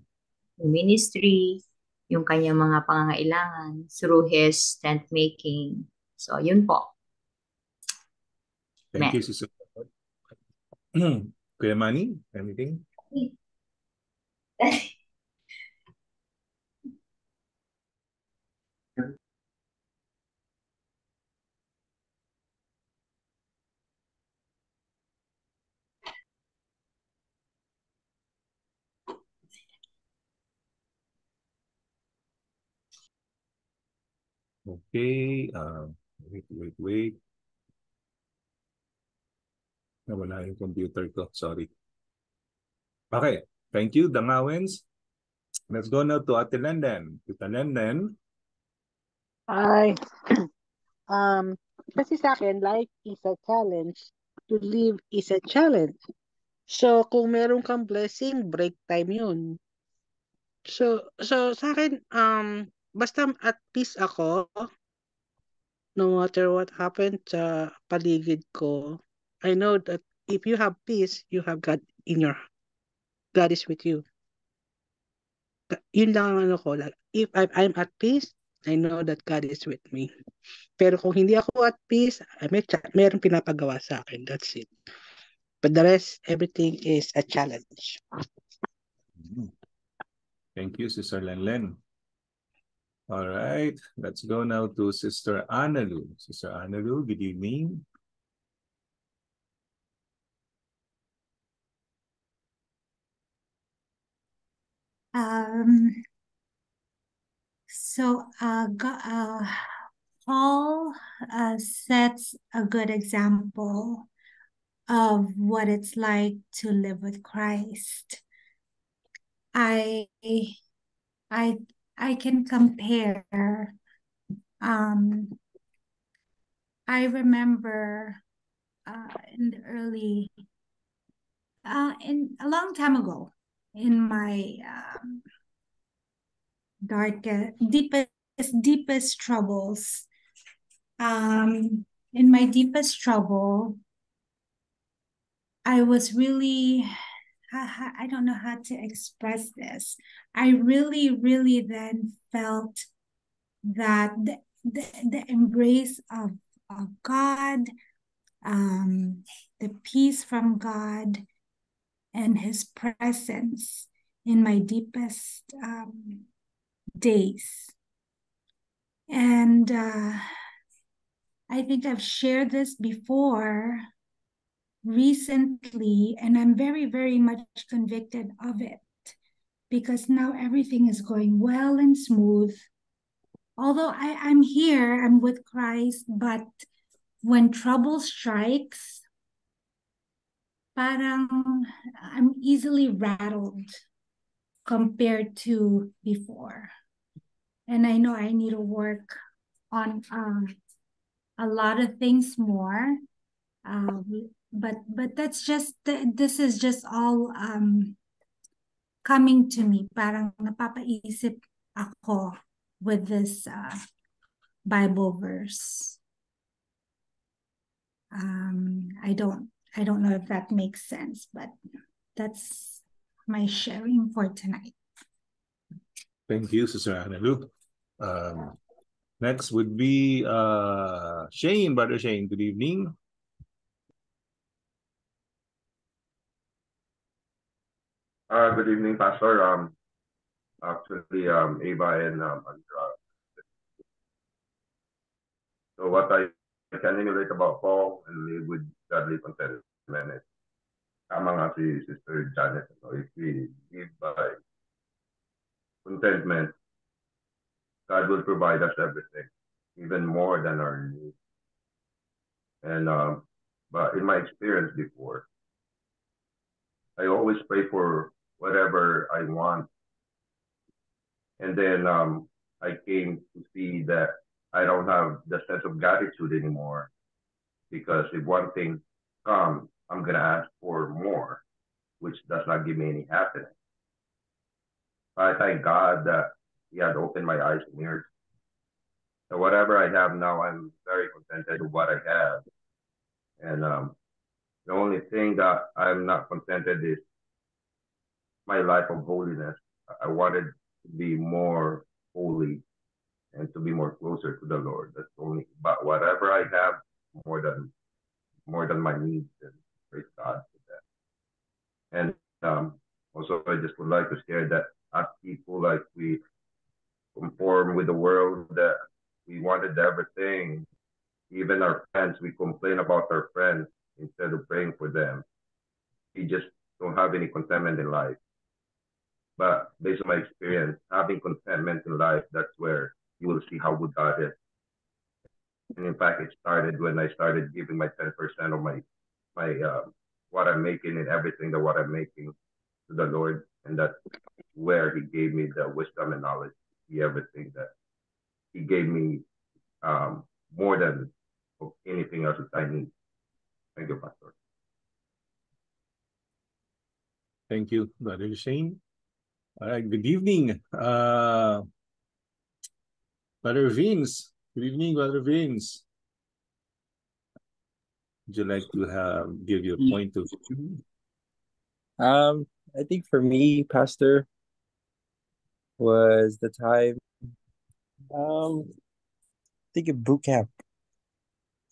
Yung ministry, yung kanyang mga pangangailangan through his tent making. So, yun po. Thank you, Sister. Manny, anything? Okay, uh, wait, wait, wait. Nawala yung computer ko, sorry. Okay, thank you, Dangawens. Let's go now to Ate Lenden. Tita Lenden. Hi. um, kasi sa akin, life is a challenge. To live is a challenge. So, kung meron kang blessing, break time yun. So, so sa akin, um, basta at peace ako, no matter what happened sa paligid ko, I know that if you have peace, you have God in your, God is with you. Yun lang ang ano ko. Like, if I'm, I'm at peace, I know that God is with me. Pero kung hindi ako at peace, may, meron pinapagawa sa akin. That's it. But the rest, everything is a challenge. Mm-hmm. Thank you, Sister Lenlen. All right, let's go now to Sister Analu. Sister Analu, good evening. Um, so uh, uh, Paul uh, sets a good example of what it's like to live with Christ. I I I can compare. Um, I remember uh, in the early, uh, in a long time ago, in my um, darkest, deepest, deepest troubles. Um, in my deepest trouble, I was really, I, I don't know how to express this. I really, really then felt that the, the, the embrace of, of God, um, the peace from God, and his presence in my deepest um, days. And uh, I think I've shared this before recently, and I'm very, very much convicted of it because now everything is going well and smooth. Although I, I'm here, I'm with Christ, but when trouble strikes, parang I'm easily rattled compared to before. And I know I need to work on um, a lot of things more. Um, but but that's just this is just all um, coming to me. Parang napapaisip ako with this uh, Bible verse. Um, I don't I don't know if that makes sense, but that's my sharing for tonight. Thank you, Sister Annalou. Um, next would be uh, Shane, Brother Shane. Good evening. Uh, good evening, Pastor. Um, actually, um, Ava and um, Andra. So what I, I can emulate about Paul and live with godly contentment tama nga si Sister Janet. So if we live by contentment, God will provide us everything, even more than our needs. And um, but in my experience before, I always pray for whatever I want. And then um, I came to see that I don't have the sense of gratitude anymore because if one thing comes, I'm going to ask for more, which does not give me any happiness. I thank God that He had opened my eyes and ears. So whatever I have now, I'm very contented with what I have. And um, the only thing that I'm not contented is my life of holiness. I wanted to be more holy and to be more closer to the Lord. That's only but whatever I have more than more than my needs and praise God for that. And um, also I just would like to share that as people like we conform with the world that we wanted everything. Even our friends, we complain about our friends instead of praying for them. We just don't have any contentment in life. But based on my experience, having contentment in life, that's where you will see how good God is. And in fact, it started when I started giving my 10% of my my uh, what I'm making and everything that what I'm making to the Lord, and that's where He gave me the wisdom and knowledge, the everything that He gave me um, more than anything else that I need. Thank you, Pastor. Thank you, Brother Shane. All right, good evening. Uh, Brother Vince. Good evening, Brother Vince. Would you like to have give your point of view? Um, I think for me, Pastor, was the time. Um, I think of boot camp.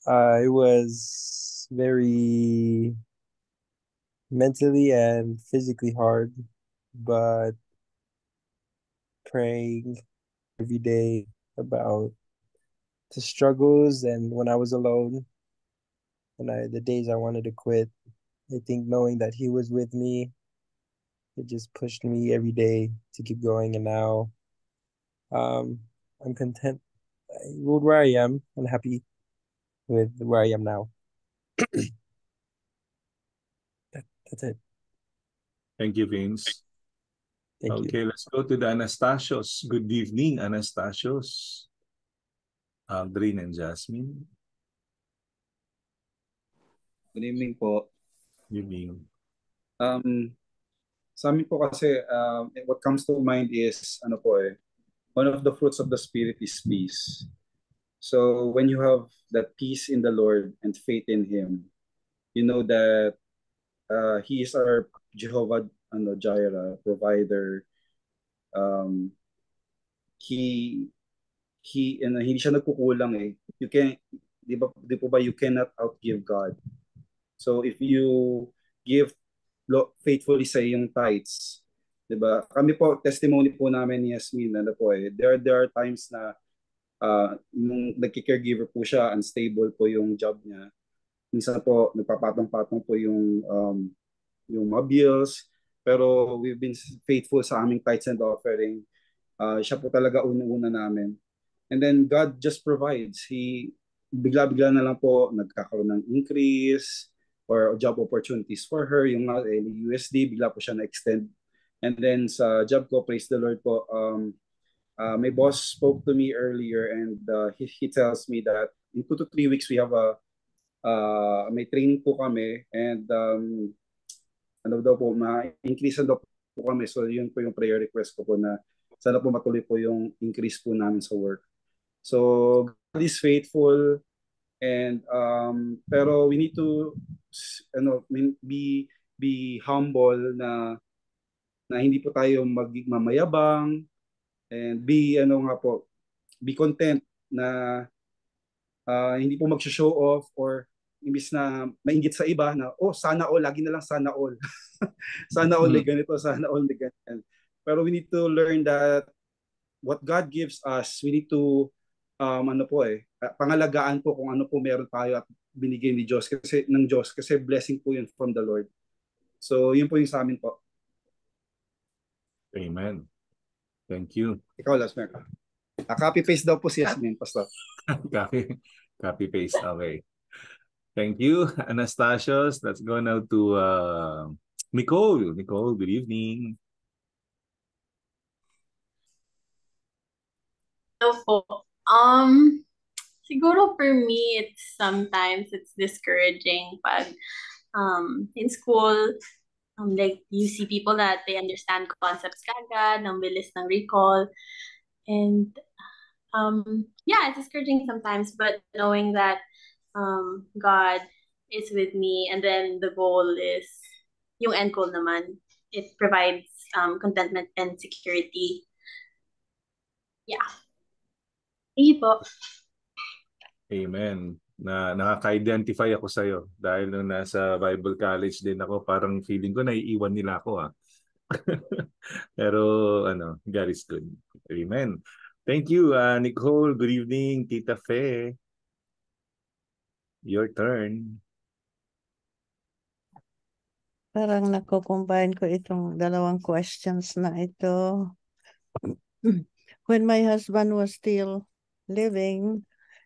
Uh, it was very mentally and physically hard, but praying every day about the struggles and when I was alone and I the days I wanted to quit. I think knowing that he was with me, it just pushed me every day to keep going and now um I'm content with where I am and happy with where I am now. that, that's it. Thank you, Vince. Thank okay, you. let's go to the Anastasios. Good evening, Anastasios. Aldrin and Jasmine. Good evening po. Good evening. Um, sa amin po kasi, um, what comes to mind is, ano po eh, one of the fruits of the Spirit is peace. So when you have that peace in the Lord and faith in Him, you know that uh, He is our Jehovah ano, Jireh, provider. Um, he he and hindi siya nagkukulang eh. You can di ba di po ba you cannot outgive God. So if you give faithfully sa yung tithes, 'di ba? Kami po testimony po namin ni Yasmin ano po eh. There there are times na uh, nung nagki-caregiver po siya, unstable po yung job niya. minsan po nagpapatong-patong po yung um, yung mga bills. Pero we've been faithful sa aming tithes and offering. Uh, siya po talaga unang-una namin. And then God just provides. He bigla-bigla na lang po nagkakaroon ng increase or job opportunities for her. Yung uh, USD, bigla po siya na-extend. And then sa job ko, praise the Lord po, um, uh, my boss spoke to me earlier and uh, he, he tells me that in two to three weeks we have a uh, may training po kami and um, ano daw po, ma-increase daw po kami. So yun po yung prayer request ko po na sana po matuloy po yung increase po namin sa work. So God is faithful and um, pero we need to ano be be humble na na hindi po tayo maging mamayabang and be ano nga po be content na uh, hindi po mag-show off or imbis na mainggit sa iba na oh sana all lagi na lang sana all sana all mm-hmm. ganito sana all may ganyan pero we need to learn that what God gives us we need to um, ano po eh pangalagaan po kung ano po meron tayo at binigay ni Diyos kasi ng Diyos kasi blessing po yun from the Lord so yun po yung sa amin po Amen thank you ikaw last Merka ah, copy paste daw po si Yasmin pastor copy copy paste okay Thank you, Anastasios. Let's go now to uh, Nicole. Nicole, good evening. Hello po. Um, siguro for me, it's sometimes it's discouraging but um, in school, um, like you see people that they understand concepts kagad, ng bilis ng recall. And um, yeah, it's discouraging sometimes, but knowing that um, God is with me, and then the goal is, yung end goal naman, it provides um, contentment and security. Yeah. Thank you po. Amen. Na nakaka-identify ako sa iyo dahil nung nasa Bible College din ako, parang feeling ko naiiwan nila ako ah. Pero ano, God is good. Amen. Thank you, uh, Nicole. Good evening, Tita Fe. Your turn. Parang nako-combine ko itong dalawang questions na ito. When my husband was still living,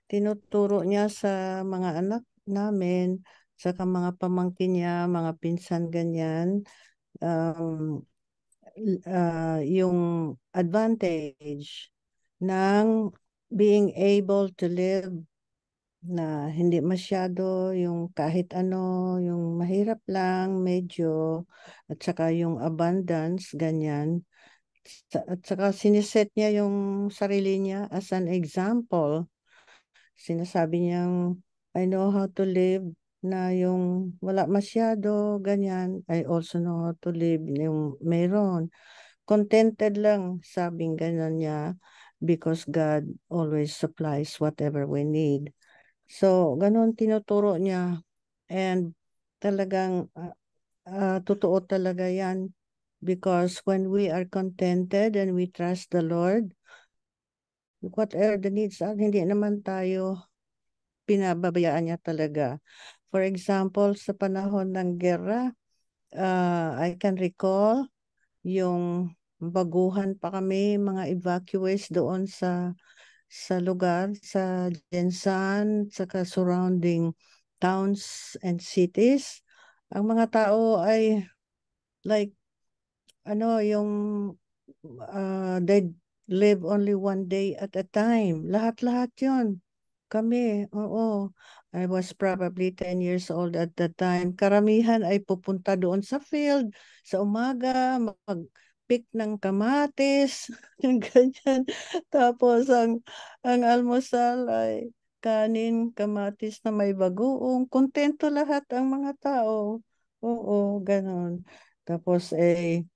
tinuturo niya sa mga anak namin, sa mga pamangkin niya, mga pinsan ganyan, um, uh, yung advantage ng being able to live na hindi masyado yung kahit ano, yung mahirap lang, medyo, at saka yung abundance, ganyan. At saka siniset niya yung sarili niya as an example. Sinasabi niyang, I know how to live na yung wala masyado, ganyan. I also know how to live yung meron. Contented lang, sabing ganyan niya, because God always supplies whatever we need. So, ganun tinuturo niya. And talagang uh, uh, totoo talaga yan. Because when we are contented and we trust the Lord, whatever the needs are, hindi naman tayo pinababayaan niya talaga. For example, sa panahon ng gera, uh, I can recall yung baguhan pa kami, mga evacuees doon sa sa lugar, sa Jensan, sa surrounding towns and cities, ang mga tao ay like ano yung uh, they live only one day at a time. Lahat-lahat 'yon. Kami, oo. I was probably 10 years old at the time. Karamihan ay pupunta doon sa field sa umaga, mag pick ng kamatis, ganyan. Tapos ang ang almusal ay kanin, kamatis na may bagoong. Kontento lahat ang mga tao. Oo, ganon. Tapos eh,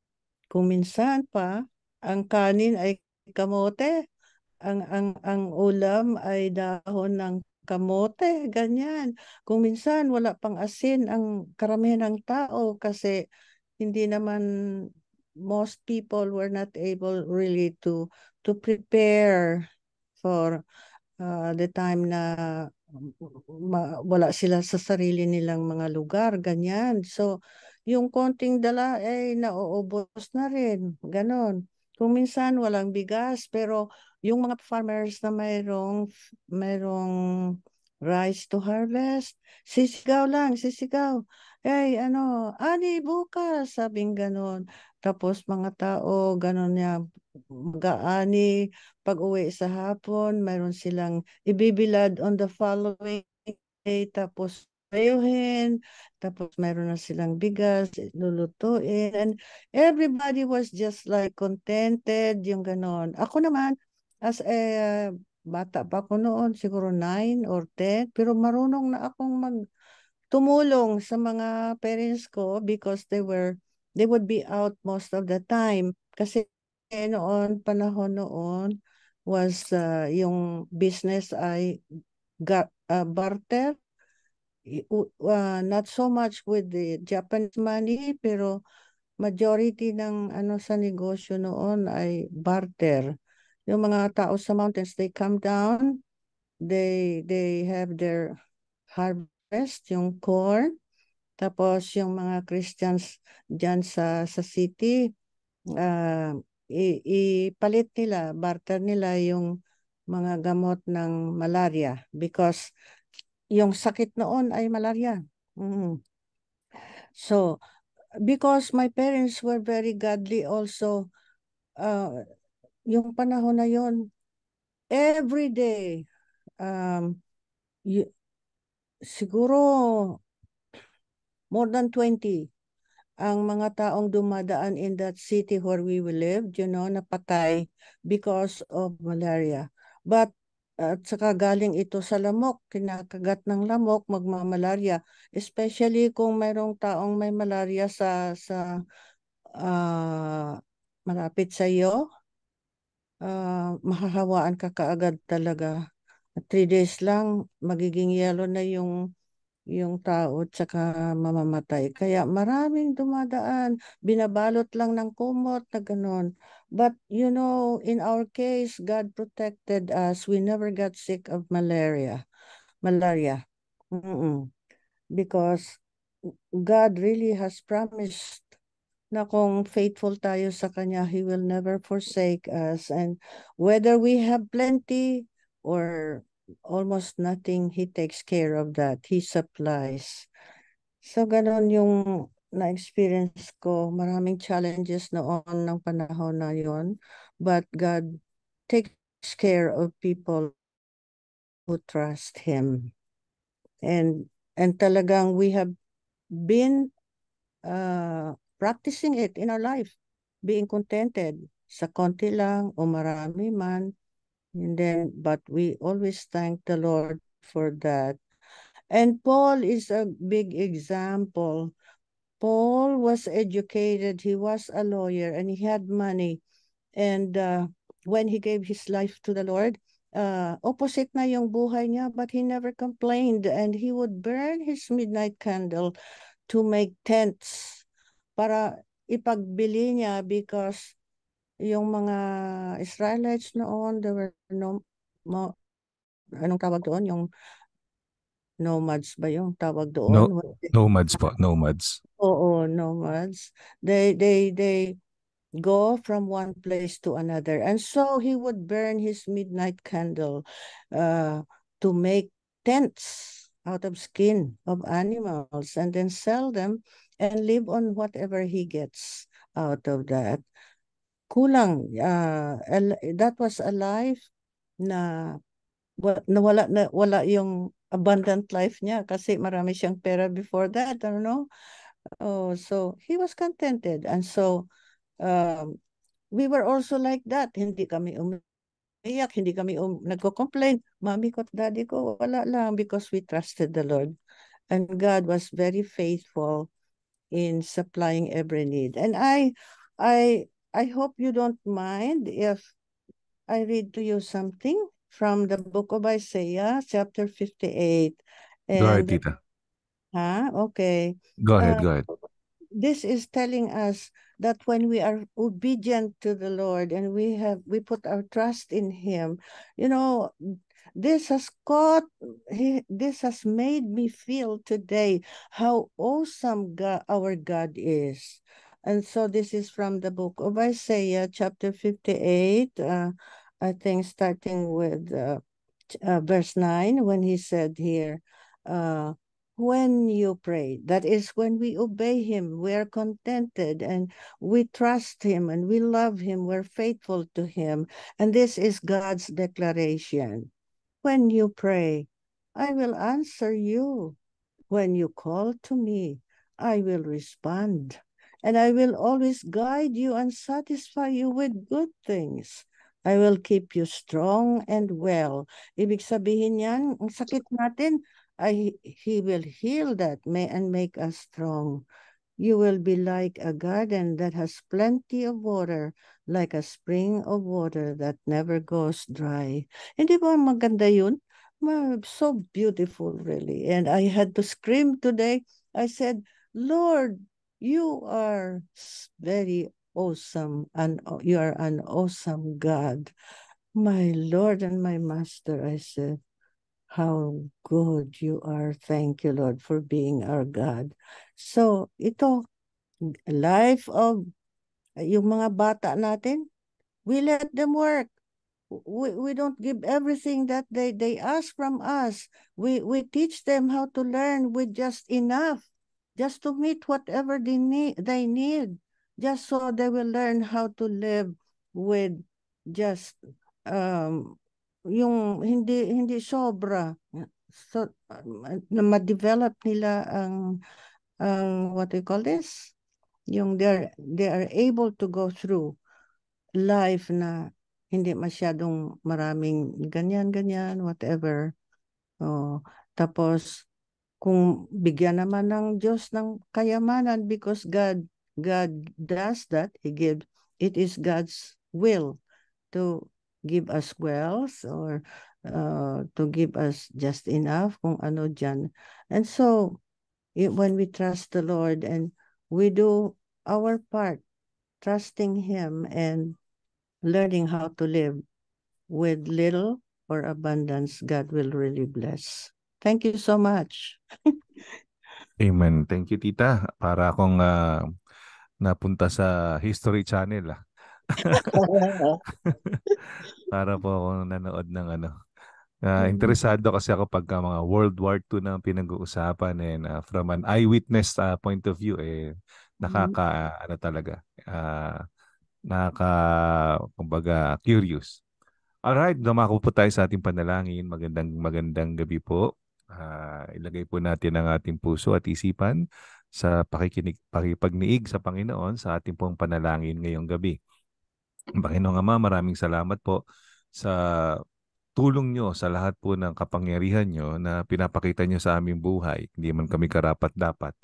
kung minsan pa, ang kanin ay kamote. Ang, ang, ang ulam ay dahon ng kamote, ganyan. Kung minsan wala pang asin ang karamihan ng tao kasi hindi naman most people were not able really to to prepare for uh, the time na ma- wala sila sa sarili nilang mga lugar, ganyan. So, yung konting dala ay nauubos na rin, ganon. Kung minsan walang bigas, pero yung mga farmers na mayroong, mayroong rice to harvest, sisigaw lang, sisigaw. Ay, ano, ani bukas, sabing ganon. Tapos mga tao, ganon niya, mag-aani, pag uwi sa hapon, mayroon silang ibibilad on the following day, tapos payuhin, tapos mayroon na silang bigas, lulutuin, and everybody was just like contented, yung ganon. Ako naman, as a bata pa ako noon, siguro 9 or 10, pero marunong na akong mag tumulong sa mga parents ko because they were they would be out most of the time. Kasi noon panahon noon was uh, yung business ay ga, uh, barter uh, not so much with the Japanese money pero majority ng ano sa negosyo noon ay barter. Yung mga tao sa mountains they come down they they have their harvest yung corn. Tapos yung mga Christians diyan sa sa city uh, ipalit nila barter nila yung mga gamot ng malaria because yung sakit noon ay malaria. Mm. So, because my parents were very godly also, uh, yung panahon na yon every day, um, y- siguro more than 20 ang mga taong dumadaan in that city where we lived, you know, napatay because of malaria. But at saka galing ito sa lamok, kinakagat ng lamok, magmamalarya. Especially kung mayroong taong may malaria sa sa uh, malapit sa iyo, uh, mahahawaan ka kaagad talaga. Three days lang, magiging yellow na yung yung tao at saka mamamatay. Kaya maraming dumadaan, binabalot lang ng kumot na ganon. But you know, in our case, God protected us. We never got sick of malaria. Malaria. Mm-mm. Because God really has promised na kung faithful tayo sa Kanya, He will never forsake us. And whether we have plenty or almost nothing, He takes care of that. He supplies. So, ganon yung na-experience ko. Maraming challenges noon ng panahon na yon. But God takes care of people who trust Him. And, and talagang we have been uh, practicing it in our life. Being contented sa konti lang o marami man And then, but we always thank the Lord for that. And Paul is a big example. Paul was educated, he was a lawyer, and he had money. And uh, when he gave his life to the Lord, uh, opposite na yung buhay niya, but he never complained. And he would burn his midnight candle to make tents para ipagbili niya because yung mga Israelites noon, there were no, mo, anong tawag doon? Yung nomads ba yung tawag doon? No, nomads po, nomads. Oo, nomads. They, they, they go from one place to another. And so he would burn his midnight candle uh, to make tents out of skin of animals and then sell them and live on whatever he gets out of that kulang uh, that was a life na nawala na wala yung abundant life niya kasi marami siyang pera before that ano no oh so he was contented and so um, we were also like that. Hindi kami umiyak hindi kami um, nagko-complain mami ko daddy ko wala lang because we trusted the Lord. And God was very faithful in supplying every need. And I I I hope you don't mind if I read to you something from the book of Isaiah, chapter 58. And, go ahead, Tita. Huh? Okay. Go ahead, uh, go ahead. This is telling us that when we are obedient to the Lord and we have we put our trust in Him, you know, This has caught, this has made me feel today how awesome God, our God is. And so this is from the book of Isaiah, chapter 58, uh, I think starting with uh, uh, verse 9, when he said here, uh, when you pray, that is when we obey him, we are contented and we trust him and we love him, we're faithful to him. And this is God's declaration. When you pray, I will answer you. When you call to me, I will respond. And I will always guide you and satisfy you with good things. I will keep you strong and well. Ibig sabihin yan, ang sakit natin, I, He will heal that may, and make us strong. You will be like a garden that has plenty of water, like a spring of water that never goes dry. Hindi ba maganda yun? So beautiful, really. And I had to scream today. I said, Lord, you are very awesome and you are an awesome God. My Lord and my Master, I said, how good you are. Thank you, Lord, for being our God. So, ito, life of yung mga bata natin, we let them work. We, we don't give everything that they, they ask from us. We, we teach them how to learn with just enough, just to meet whatever they need, they need, just so they will learn how to live with just um, yung hindi hindi sobra. So na ma-develop nila ang ang what you call this? Yung they they are able to go through life na hindi masyadong maraming ganyan ganyan whatever. Oh tapos kung bigyan naman ng Diyos ng kayamanan because God God does that he gives it is God's will to give us wealth or uh, to give us just enough kung ano dyan. And so, it, when we trust the Lord and we do our part, trusting Him and learning how to live with little or abundance, God will really bless. Thank you so much. Amen. Thank you, Tita. Para akong uh, napunta sa History Channel. Ah. Para po ako nanood ng ano. Uh, interesado kasi ako pagka mga World War II na pinag-uusapan and uh, from an eyewitness uh, point of view eh nakaka uh, ano talaga uh, nakaka kumbaga curious. All right, dumako po tayo sa ating panalangin. Magandang magandang gabi po. Uh, ilagay po natin ang ating puso at isipan sa pakikinig, pakipagniig sa Panginoon sa ating pong panalangin ngayong gabi. Panginoong Ama, maraming salamat po sa tulong nyo sa lahat po ng kapangyarihan nyo na pinapakita nyo sa aming buhay. Hindi man kami karapat-dapat.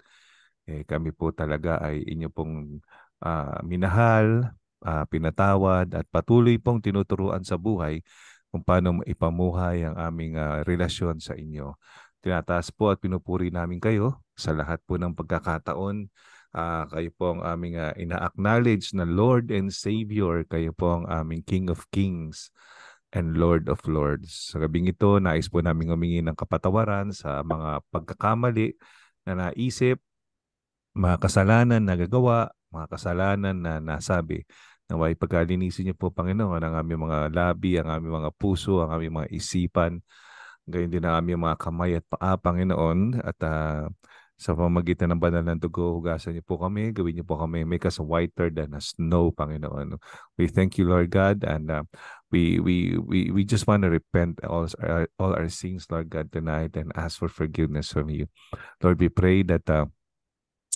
Eh, kami po talaga ay inyo pong uh, minahal, uh, pinatawad at patuloy pong tinuturuan sa buhay kung paano ipamuhay ang aming uh, relasyon sa inyo. Tinataas po at pinupuri namin kayo sa lahat po ng pagkakataon Uh, kayo po ang aming uh, ina-acknowledge na Lord and Savior. Kayo po ang aming King of Kings and Lord of Lords. Sa gabing ito, nais po namin humingi ng kapatawaran sa mga pagkakamali na naisip, mga kasalanan na gagawa, mga kasalanan na nasabi. Naway pagkalinisin niyo po, Panginoon, ang aming mga labi, ang aming mga puso, ang aming mga isipan, gayon din ang aming mga kamay at paa, Panginoon, at uh, sa pamagitan ng banal ng dugo, hugasan niyo po kami, gawin niyo po kami, make us whiter than a snow, Panginoon. We thank you, Lord God, and uh, we, we, we, we just want to repent all our, all our sins, Lord God, tonight and ask for forgiveness from you. Lord, we pray that uh,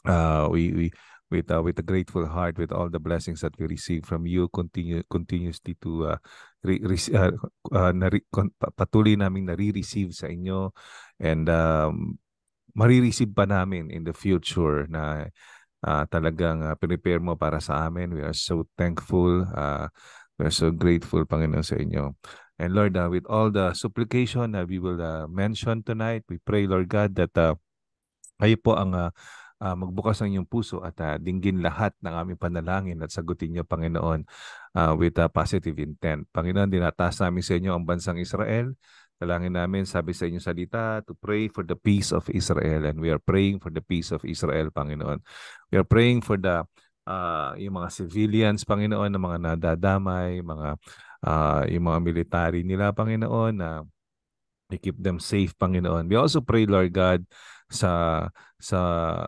uh, we, we, with uh, with a grateful heart with all the blessings that we receive from you continue continuously to uh, re, re, uh, uh, nari, patuloy naming nare-receive sa inyo and um, marireceive pa namin in the future na uh, talagang uh, prepare mo para sa amin. We are so thankful. Uh, we are so grateful, Panginoon, sa inyo. And Lord, uh, with all the supplication that we will uh, mention tonight, we pray, Lord God, that uh, kayo po ang uh, uh, magbukas ng iyong puso at uh, dinggin lahat ng aming panalangin at sagutin niyo, Panginoon, uh, with a positive intent. Panginoon, dinataas namin sa inyo ang bansang Israel, Dalangin namin, sabi sa inyong salita, to pray for the peace of Israel. And we are praying for the peace of Israel, Panginoon. We are praying for the uh, yung mga civilians, Panginoon, na mga nadadamay, mga uh, yung mga military nila, Panginoon, na uh, keep them safe, Panginoon. We also pray, Lord God, sa sa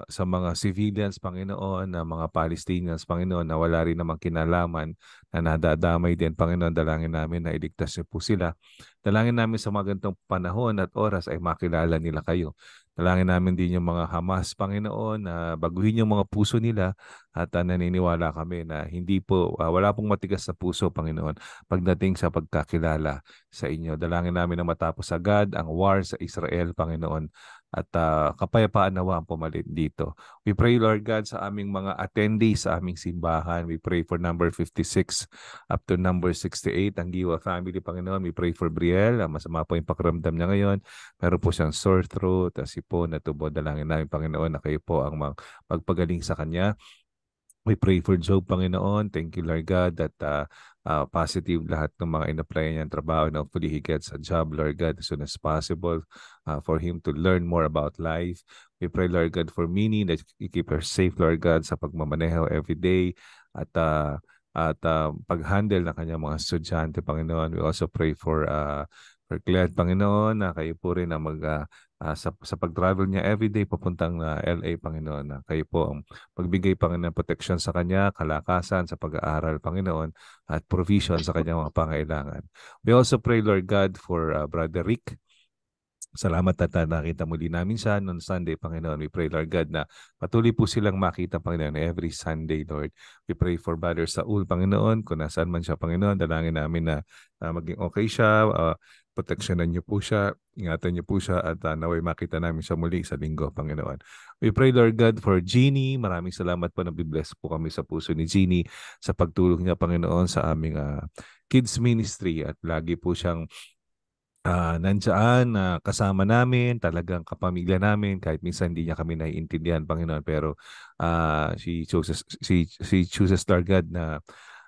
sa mga civilians Panginoon na mga Palestinians Panginoon na wala rin namang kinalaman na nadadamay din. Panginoon dalangin namin na iligtas niyo po sila. Dalangin namin sa mga ganitong panahon at oras ay makilala nila kayo. Dalangin namin din yung mga Hamas, Panginoon, na baguhin yung mga puso nila at uh, naniniwala kami na hindi po, uh, wala pong matigas na puso, Panginoon, pagdating sa pagkakilala sa inyo. Dalangin namin na matapos agad ang war sa Israel, Panginoon, at uh, kapayapaan nawa ang pumalit dito. We pray, Lord God, sa aming mga attendees sa aming simbahan. We pray for number 56 up to number 68, ang Giwa family, Panginoon. We pray for Brielle. Masama po yung pakiramdam niya ngayon. Meron po siyang sore throat, sipon, natubo. Dalangin namin, Panginoon, na kayo po ang mag magpagaling sa kanya. We pray for Job, Panginoon. Thank you, Lord God, that uh, uh, positive lahat ng mga in-apply niyang trabaho and hopefully he gets a job, Lord God, as soon as possible uh, for him to learn more about life. We pray, Lord God, for Minnie that you keep her safe, Lord God, sa pagmamaneho every day at uh, at uh, pag-handle ng kanyang mga estudyante, Panginoon. We also pray for uh, Claire, Panginoon, na kayo po rin na mag uh, sa, sa pag-travel niya everyday papuntang uh, ah, LA, Panginoon. Na kayo po ang pagbigay, Panginoon, protection sa kanya, kalakasan sa pag-aaral, Panginoon, at provision sa kanyang mga pangailangan. We also pray, Lord God, for uh, Brother Rick. Salamat at nakita muli namin siya noon Sunday, Panginoon. We pray, Lord God, na patuloy po silang makita, Panginoon, every Sunday, Lord. We pray for Brother Saul, Panginoon, kung nasaan man siya, Panginoon, dalangin namin na uh, maging okay siya, uh, proteksyonan niyo po siya, ingatan niyo po siya at uh, naway makita namin siya muli sa linggo, Panginoon. We pray, Lord God, for Jeannie. Maraming salamat po na bless po kami sa puso ni Jeannie sa pagtulong niya, Panginoon, sa aming uh, kids ministry at lagi po siyang uh, nandiyan na uh, kasama namin, talagang kapamilya namin, kahit minsan hindi niya kami naiintindihan, Panginoon, pero uh, she chooses, she, she chooses, Lord God, na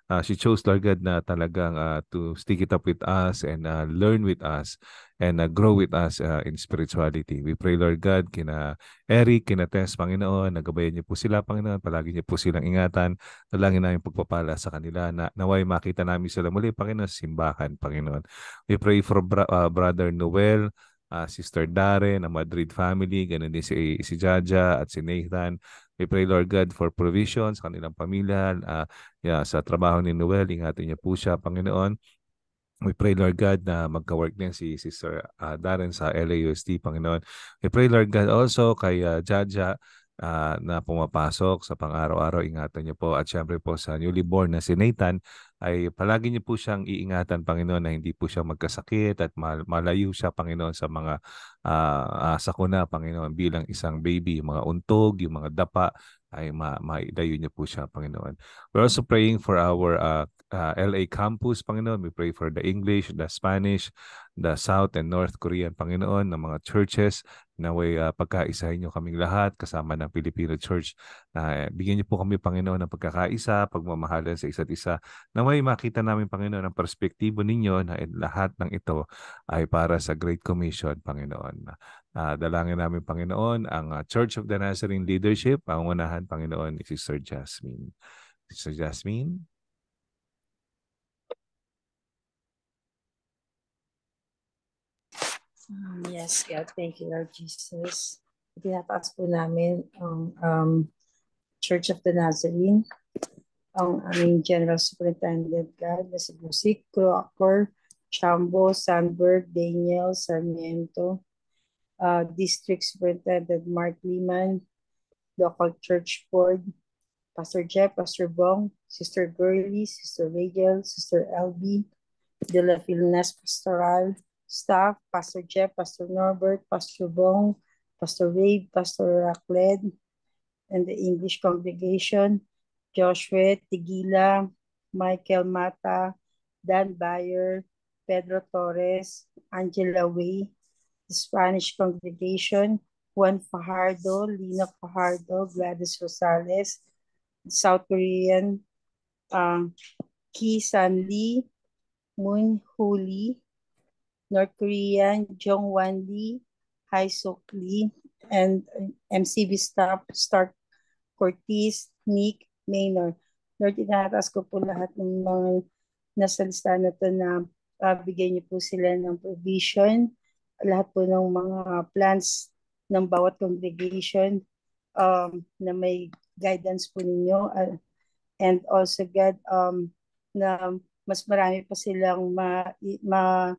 uh, she chose Lord God na talagang uh, to stick it up with us and uh, learn with us and uh, grow with us uh, in spirituality. We pray Lord God kina Eric, kina Tess, Panginoon, nagabayan niyo po sila Panginoon, palagi niyo po silang ingatan, dalangin namin pagpapala sa kanila na naway makita namin sila muli Panginoon simbahan Panginoon. We pray for bra- uh, brother Noel, uh, Sister Darren, ang Madrid family, ganun din si, si Jaja at si Nathan. We pray, Lord God, for provisions kanilang pamilya, uh, yeah, sa trabaho ni Noel. Ingatan niyo po siya, Panginoon. We pray, Lord God, na magka-work din si Sister uh, Darren sa LAUSD, Panginoon. We pray, Lord God, also kay uh, Jaja uh, na pumapasok sa pang-araw-araw. Ingatan niyo po. At syempre po sa newly born na si Nathan, ay palagi niyo po siyang iingatan, Panginoon, na hindi po siya magkasakit at mal- malayo siya, Panginoon, sa mga uh, uh, sakuna, Panginoon, bilang isang baby, yung mga untog, yung mga dapa, ay ma maidayo niyo po siya, Panginoon. We're also praying for our uh, uh, LA campus, Panginoon. We pray for the English, the Spanish, the South and North Korean, Panginoon, ng mga churches Naway uh, pagkaisahin niyo kaming lahat kasama ng Filipino Church. Na uh, bigyan niyo po kami Panginoon ng pagkakaisa, pagmamahalan sa isa't isa. Naway makita namin Panginoon ang perspektibo ninyo na lahat ng ito ay para sa Great Commission, Panginoon. Uh, dalangin namin Panginoon ang Church of the Nazarene Leadership, ang unahan Panginoon ni Sister Jasmine. Sister Jasmine? Yes, God. Thank you, Lord Jesus. Tinataas po namin ang um, Church of the Nazarene, ang aming General Superintendent God, na si Busik, Crocker, Chambo, Sandberg, Daniel, Sarmiento, uh, District Superintendent Mark Lehman, Local Church Board, Pastor Jeff, Pastor Bong, Sister Gurley, Sister Rachel, Sister LB, De La Pastoral, staff, Pastor Jeff, Pastor Norbert, Pastor Bong, Pastor Wade, Pastor Racled, and the English congregation, Joshua Tigila, Michael Mata, Dan Bayer, Pedro Torres, Angela Way, the Spanish congregation, Juan Fajardo, Lina Fajardo, Gladys Rosales, South Korean, uh, Ki San Lee, Moon Hu Lee, North Korean, Jong Wan Lee, Hai Sok Lee, and MCB staff, Stark Cortez, Nick, Maynor. Lord, inataas ko po lahat ng mga nasa listahan na to na uh, bigyan niyo po sila ng provision, lahat po ng mga plans ng bawat congregation um, na may guidance po ninyo. Uh, and also, God, um, na mas marami pa silang ma, ma,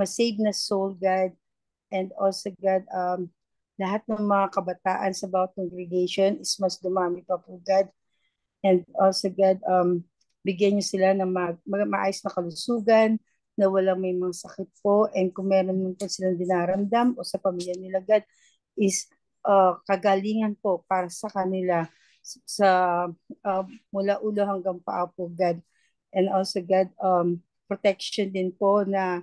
ma-save na soul, God. And also, God, um, lahat ng mga kabataan sa bawat congregation is mas dumami pa po, God. And also, God, um, bigyan niyo sila ng ma- ma- maayos na kalusugan, na walang may mga sakit po, and kung meron man po silang dinaramdam o sa pamilya nila, God, is uh, kagalingan po para sa kanila sa uh, mula ulo hanggang paa po, God. And also, God, um, protection din po na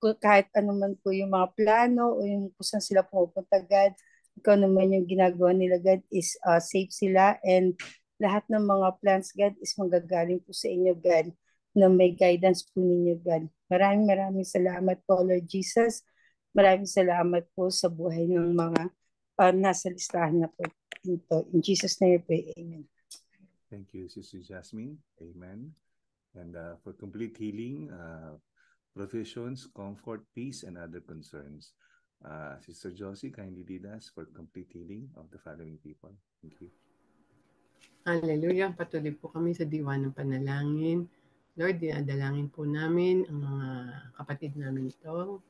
kahit ano man po yung mga plano o yung kung saan sila pupunta, God, ikaw naman yung ginagawa nila, God, is uh, safe sila and lahat ng mga plans, God, is manggagaling po sa inyo, God, na may guidance po ninyo, God. Maraming maraming salamat po, Lord Jesus. Maraming salamat po sa buhay ng mga uh, nasa listahan na po ito. In Jesus' name, pray. Amen. Thank you, Sister Jasmine. Amen. And uh, for complete healing, uh, provisions, comfort, peace, and other concerns. Uh, Sister Josie, kindly lead us for complete healing of the following people. Thank you. Hallelujah. Patuloy po kami sa diwa ng panalangin. Lord, dinadalangin po namin ang mga kapatid namin ito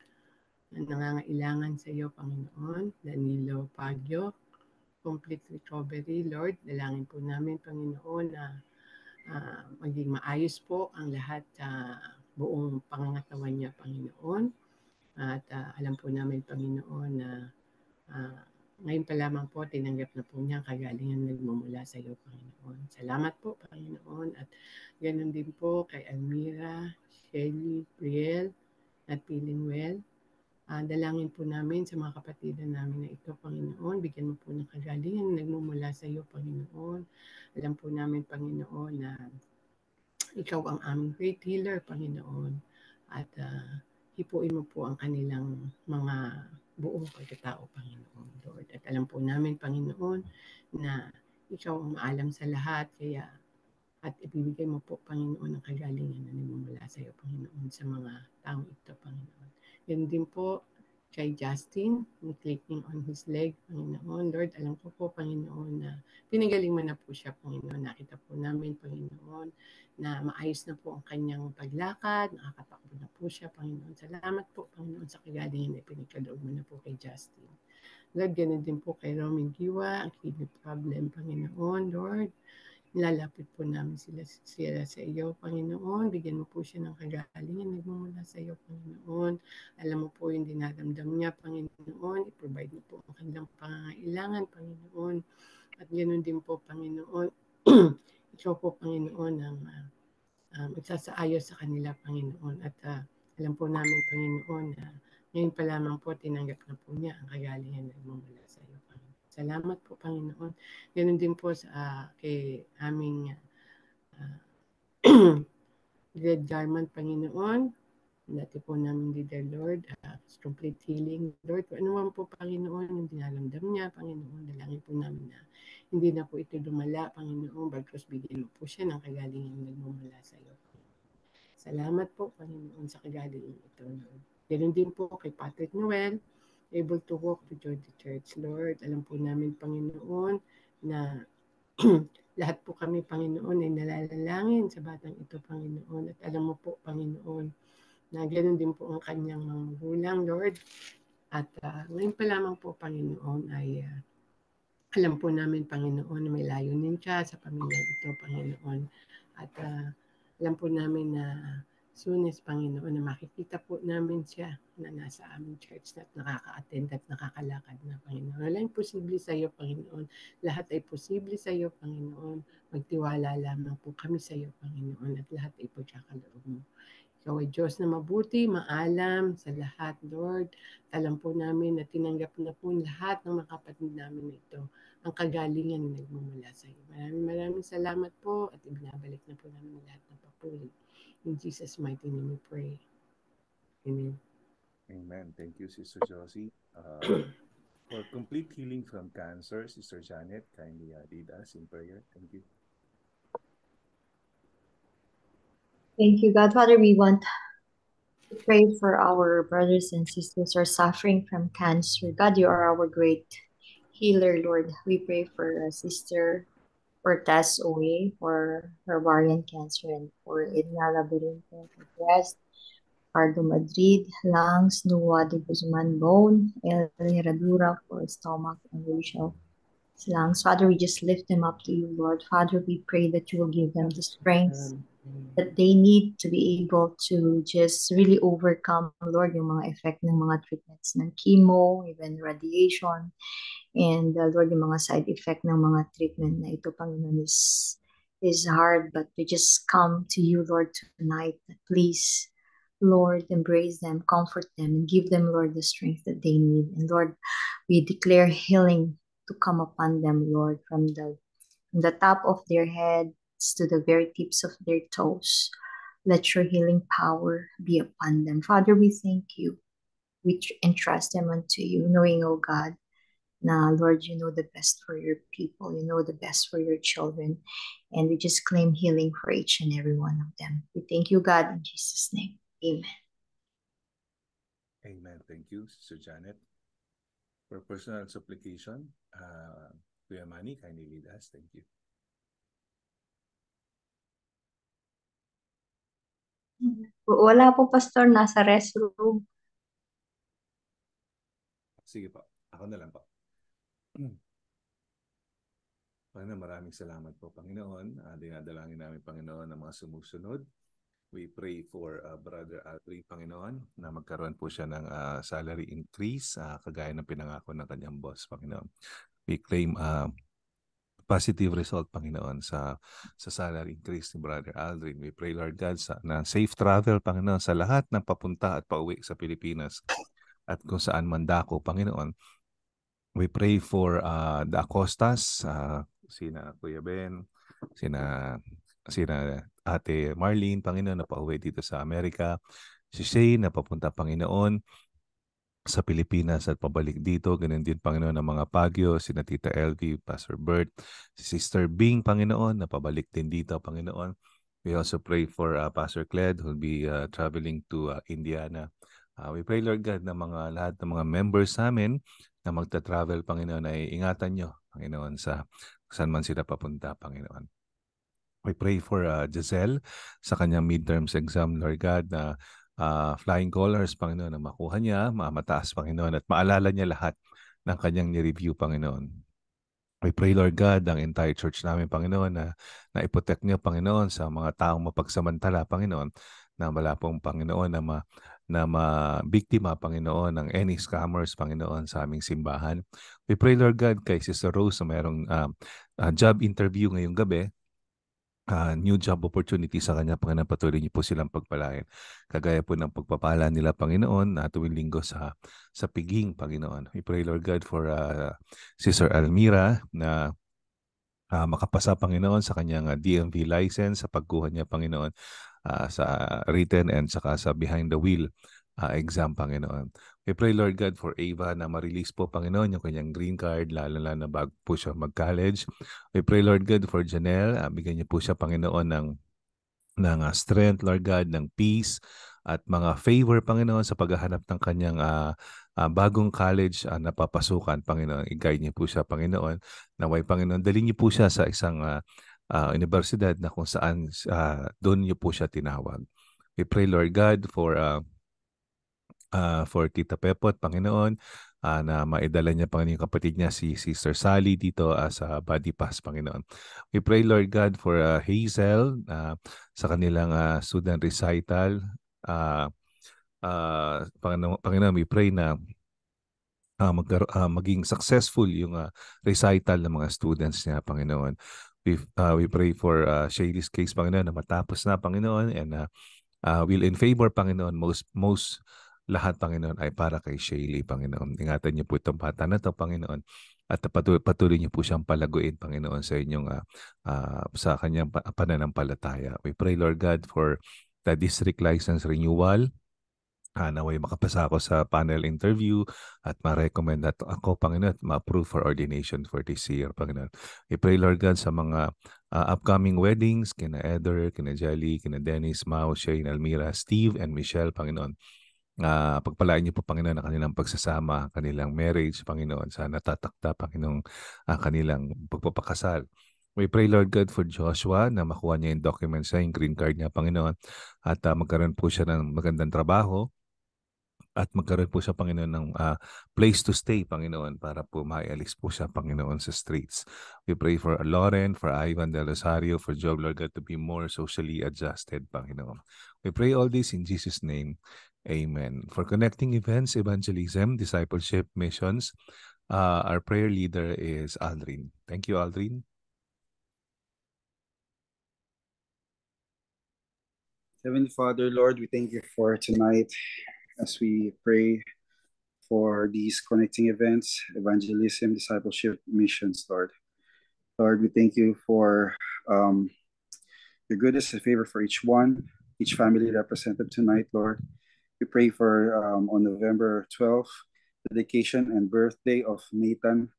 na nangangailangan sa iyo, Panginoon. Danilo Pagyo, complete recovery, Lord. Dalangin po namin, Panginoon, na uh, maging maayos po ang lahat uh, buong pangangatawan niya, Panginoon. At uh, alam po namin, Panginoon, na uh, ngayon pa lamang po, tinanggap na po niya ang kagalingan nagmumula sa iyo, Panginoon. Salamat po, Panginoon. At ganun din po kay Almira, Shelly, Brielle, at Feeling Well. Uh, dalangin po namin sa mga kapatidan namin na ito, Panginoon. Bigyan mo po ng kagalingan nagmumula sa iyo, Panginoon. Alam po namin, Panginoon, na ikaw ang aming great healer, Panginoon. At uh, hipuin mo po ang kanilang mga buong pagkatao, Panginoon, Lord. At alam po namin, Panginoon, na ikaw ang maalam sa lahat, kaya at ibibigay mo po, Panginoon, ang kagalingan na nimumula sa iyo, Panginoon, sa mga taong ito, Panginoon. Yan din po kay Justin, clicking on his leg, Panginoon. Lord, alam ko po, Panginoon, na pinagaling mo na po siya, Panginoon. Nakita po namin, Panginoon, na maayos na po ang kanyang paglakad, nakakatakbo na po siya, Panginoon. Salamat po, Panginoon, sa kagalingan na pinagkaloob mo na po kay Justin. Lord, ganun din po kay Romy Giwa, ang kidney problem, Panginoon, Lord. Nilalapit po namin sila, sila sa iyo, Panginoon. Bigyan mo po siya ng kagalingan nagmumula sa iyo, Panginoon. Alam mo po yung dinadamdam niya, Panginoon. I-provide mo po ang kanilang pangangailangan, Panginoon. At ganoon din po, Panginoon. Ikaw po, Panginoon, ang uh, uh, magsasaayos sa kanila, Panginoon. At uh, alam po namin, Panginoon, na uh, ngayon pa lamang po tinanggap na po niya ang kagalingan nagmumula sa iyo, Panginoon. Salamat po, Panginoon. Ganun din po sa uh, kay aming uh, Red Garment, Panginoon. Dati po namin leader, Lord, uh, complete healing. Lord, ano man po, Panginoon, yung dinalamdam niya, Panginoon, dalangin po namin na hindi na po ito lumala, Panginoon, bagkos bigyan mo po siya ng kagalingan nagmumula sa iyo. Salamat po, Panginoon, sa kagalingan ito, Lord. Ganun din po kay Patrick Noel, able to walk to join the church, Lord. Alam po namin, Panginoon, na lahat po kami, Panginoon, ay nalalalangin sa batang ito, Panginoon. At alam mo po, Panginoon, na ganoon din po ang kanyang mga magulang, Lord. At uh, ngayon pa lamang po, Panginoon, ay uh, alam po namin, Panginoon, na may layunin siya sa pamilya ito, Panginoon. At uh, alam po namin na soon as Panginoon na makikita po namin siya na nasa aming church na at nakaka-attend at nakakalakad na Panginoon. Wala yung posible sa iyo, Panginoon. Lahat ay posible sa iyo, Panginoon. Magtiwala lamang po kami sa iyo, Panginoon, at lahat ay pagkakaloob mo. Ikaw ay Diyos na mabuti, maalam sa lahat, Lord. Alam po namin na tinanggap na po lahat ng mga kapatid namin ito ang kagalingan na nagmumula sa iyo. Maraming maraming salamat po at ibinabalik na po namin lahat ng papuri. In Jesus' mighty name we pray. Amen. Amen. Thank you, Sister Josie. Uh, for complete healing from cancer, Sister Janet, kindly uh, lead us in prayer. Thank you. Thank you, God. Father, we want to pray for our brothers and sisters who are suffering from cancer. God, you are our great healer, Lord. We pray for a sister Cortez Owe for her ovarian cancer and for Edna Labyrinto for breast, Pardo Madrid, lungs, Noah de Guzman bone, El Herradura for stomach and Rachel lungs. Father, we just lift them up to you, Lord. Father, we pray that you will give them the strength that they need to be able to just really overcome, Lord, yung mga effect ng mga treatments ng chemo, even radiation, and uh, Lord, yung mga side effect ng mga treatment na ito, Panginoon, is, is hard, but we just come to you, Lord, tonight. Please, Lord, embrace them, comfort them, and give them, Lord, the strength that they need. And Lord, we declare healing to come upon them, Lord, from the, from the top of their head to the very tips of their toes. Let your healing power be upon them. Father, we thank you. We entrust them unto you, knowing, oh God, now, Lord, you know the best for your people. You know the best for your children. And we just claim healing for each and every one of them. We thank you, God, in Jesus' name. Amen. Amen. Thank you, Sister Janet. For personal supplication, uh, Kuya Manny, kindly lead us. Thank you. Wala po, Pastor. Nasa restroom. Sige po. Ako na lang po. Panginoon, maraming salamat po, Panginoon. Uh, dinadalangin namin, Panginoon, ang mga sumusunod. We pray for uh, Brother Aldrin, Panginoon, na magkaroon po siya ng uh, salary increase, uh, kagaya ng pinangako ng kanyang boss, Panginoon. We claim uh, positive result, Panginoon, sa sa salary increase ni Brother Aldrin. We pray, Lord God, sa, na safe travel, Panginoon, sa lahat ng papunta at pauwi sa Pilipinas at kung saan man dako, Panginoon. We pray for uh, the Acostas, uh, sina Kuya Ben, sina sina Ate Marlene, Panginoon, na pauwi dito sa Amerika. Si Shane na papunta, Panginoon, sa Pilipinas at pabalik dito. Ganun din, Panginoon, ng mga Pagyo, sina Tita LV, Pastor Bert, si Sister Bing, Panginoon, na pabalik din dito, Panginoon. We also pray for uh, Pastor Cled who will be uh, traveling to uh, Indiana. Uh, we pray, Lord God, na mga lahat ng mga members namin na magta-travel, Panginoon, ay ingatan nyo, Panginoon, sa saan man sila papunta, Panginoon. We pray for uh, Giselle sa kanyang midterms exam, Lord God, na uh, flying colors, Panginoon, na makuha niya, mataas, Panginoon, at maalala niya lahat ng kanyang ni-review, Panginoon. We pray, Lord God, ang entire church namin, Panginoon, na, na iprotect niyo, Panginoon, sa mga taong mapagsamantala, Panginoon, na wala pong, Panginoon, na ma, na mabiktima, Panginoon, ng any scammers, Panginoon, sa aming simbahan. We pray, Lord God, kay Sister Rose na mayroong uh, uh, job interview ngayong gabi, uh, new job opportunity sa kanya, Panginoon, patuloy niyo po silang pagpalain. Kagaya po ng pagpapala nila, Panginoon, na tuwing linggo sa, sa piging, Panginoon. We pray, Lord God, for uh, Sister Almira na uh, makapasa, Panginoon, sa kanyang uh, DMV license, sa pagkuha niya, Panginoon, uh, sa written and saka sa behind the wheel uh, exam, Panginoon. We pray, Lord God, for Ava na ma-release po, Panginoon, yung kanyang green card, lalo na na bago po siya mag-college. We pray, Lord God, for Janelle. Uh, bigyan niyo po siya, Panginoon, ng, ng uh, strength, Lord God, ng peace, at mga favor, Panginoon, sa paghahanap ng kanyang uh, uh, bagong college uh, na papasukan, Panginoon. I-guide niyo po siya, Panginoon. Naway, Panginoon, dalhin niyo po siya sa isang uh, uh, universidad na kung saan uh, doon niyo po siya tinawag. We pray, Lord God, for... Uh, uh, for Tita Pepot, Panginoon, uh, na maidala niya, Panginoon, yung kapatid niya, si Sister Sally dito uh, sa Body Pass, Panginoon. We pray, Lord God, for uh, Hazel uh, sa kanilang uh, student recital. Uh, uh, Panginoon, Panginoon, we pray na uh, mag, uh, maging successful yung uh, recital ng mga students niya, Panginoon. We, uh, we pray for uh, Shaylee's case, Panginoon, na matapos na, Panginoon, and uh, uh, will in favor, Panginoon, most, most lahat, Panginoon, ay para kay Shaylee, Panginoon. Ingatan niyo po itong bata na ito, Panginoon. At patuloy, patuloy niyo po siyang palaguin, Panginoon, sa inyong uh, uh, sa kanyang pananampalataya. We pray, Lord God, for the district license renewal Uh, naway makapasa ako sa panel interview at ma-recommend at ako, Panginoon, at ma-approve for ordination for this year, Panginoon. We pray, Lord God, sa mga uh, upcoming weddings, kina Eder, kina Jelly, kina Dennis, Mao, Shane, Almira, Steve, and Michelle, Panginoon. Uh, pagpalaan niyo po, Panginoon, ang kanilang pagsasama, kanilang marriage, Panginoon. Sana tatakta, Panginoon, ang kanilang pagpapakasal. We pray, Lord God, for Joshua na makuha niya yung documents niya, yung green card niya, Panginoon, at uh, magkaroon po siya ng magandang trabaho at magkaroon po siya, Panginoon, ng uh, place to stay, Panginoon, para po maialis po siya, Panginoon, sa streets. We pray for Lauren, for Ivan Del Rosario, for Job, Lord God, to be more socially adjusted, Panginoon. We pray all this in Jesus' name. Amen. For connecting events, evangelism, discipleship, missions, uh, our prayer leader is Aldrin. Thank you, Aldrin. Heavenly Father, Lord, we thank you for tonight as we pray for these connecting events, evangelism, discipleship, missions, Lord. Lord, we thank you for um, your goodness and favor for each one, each family represented tonight, Lord. We pray for um, on November 12th, dedication and birthday of Nathan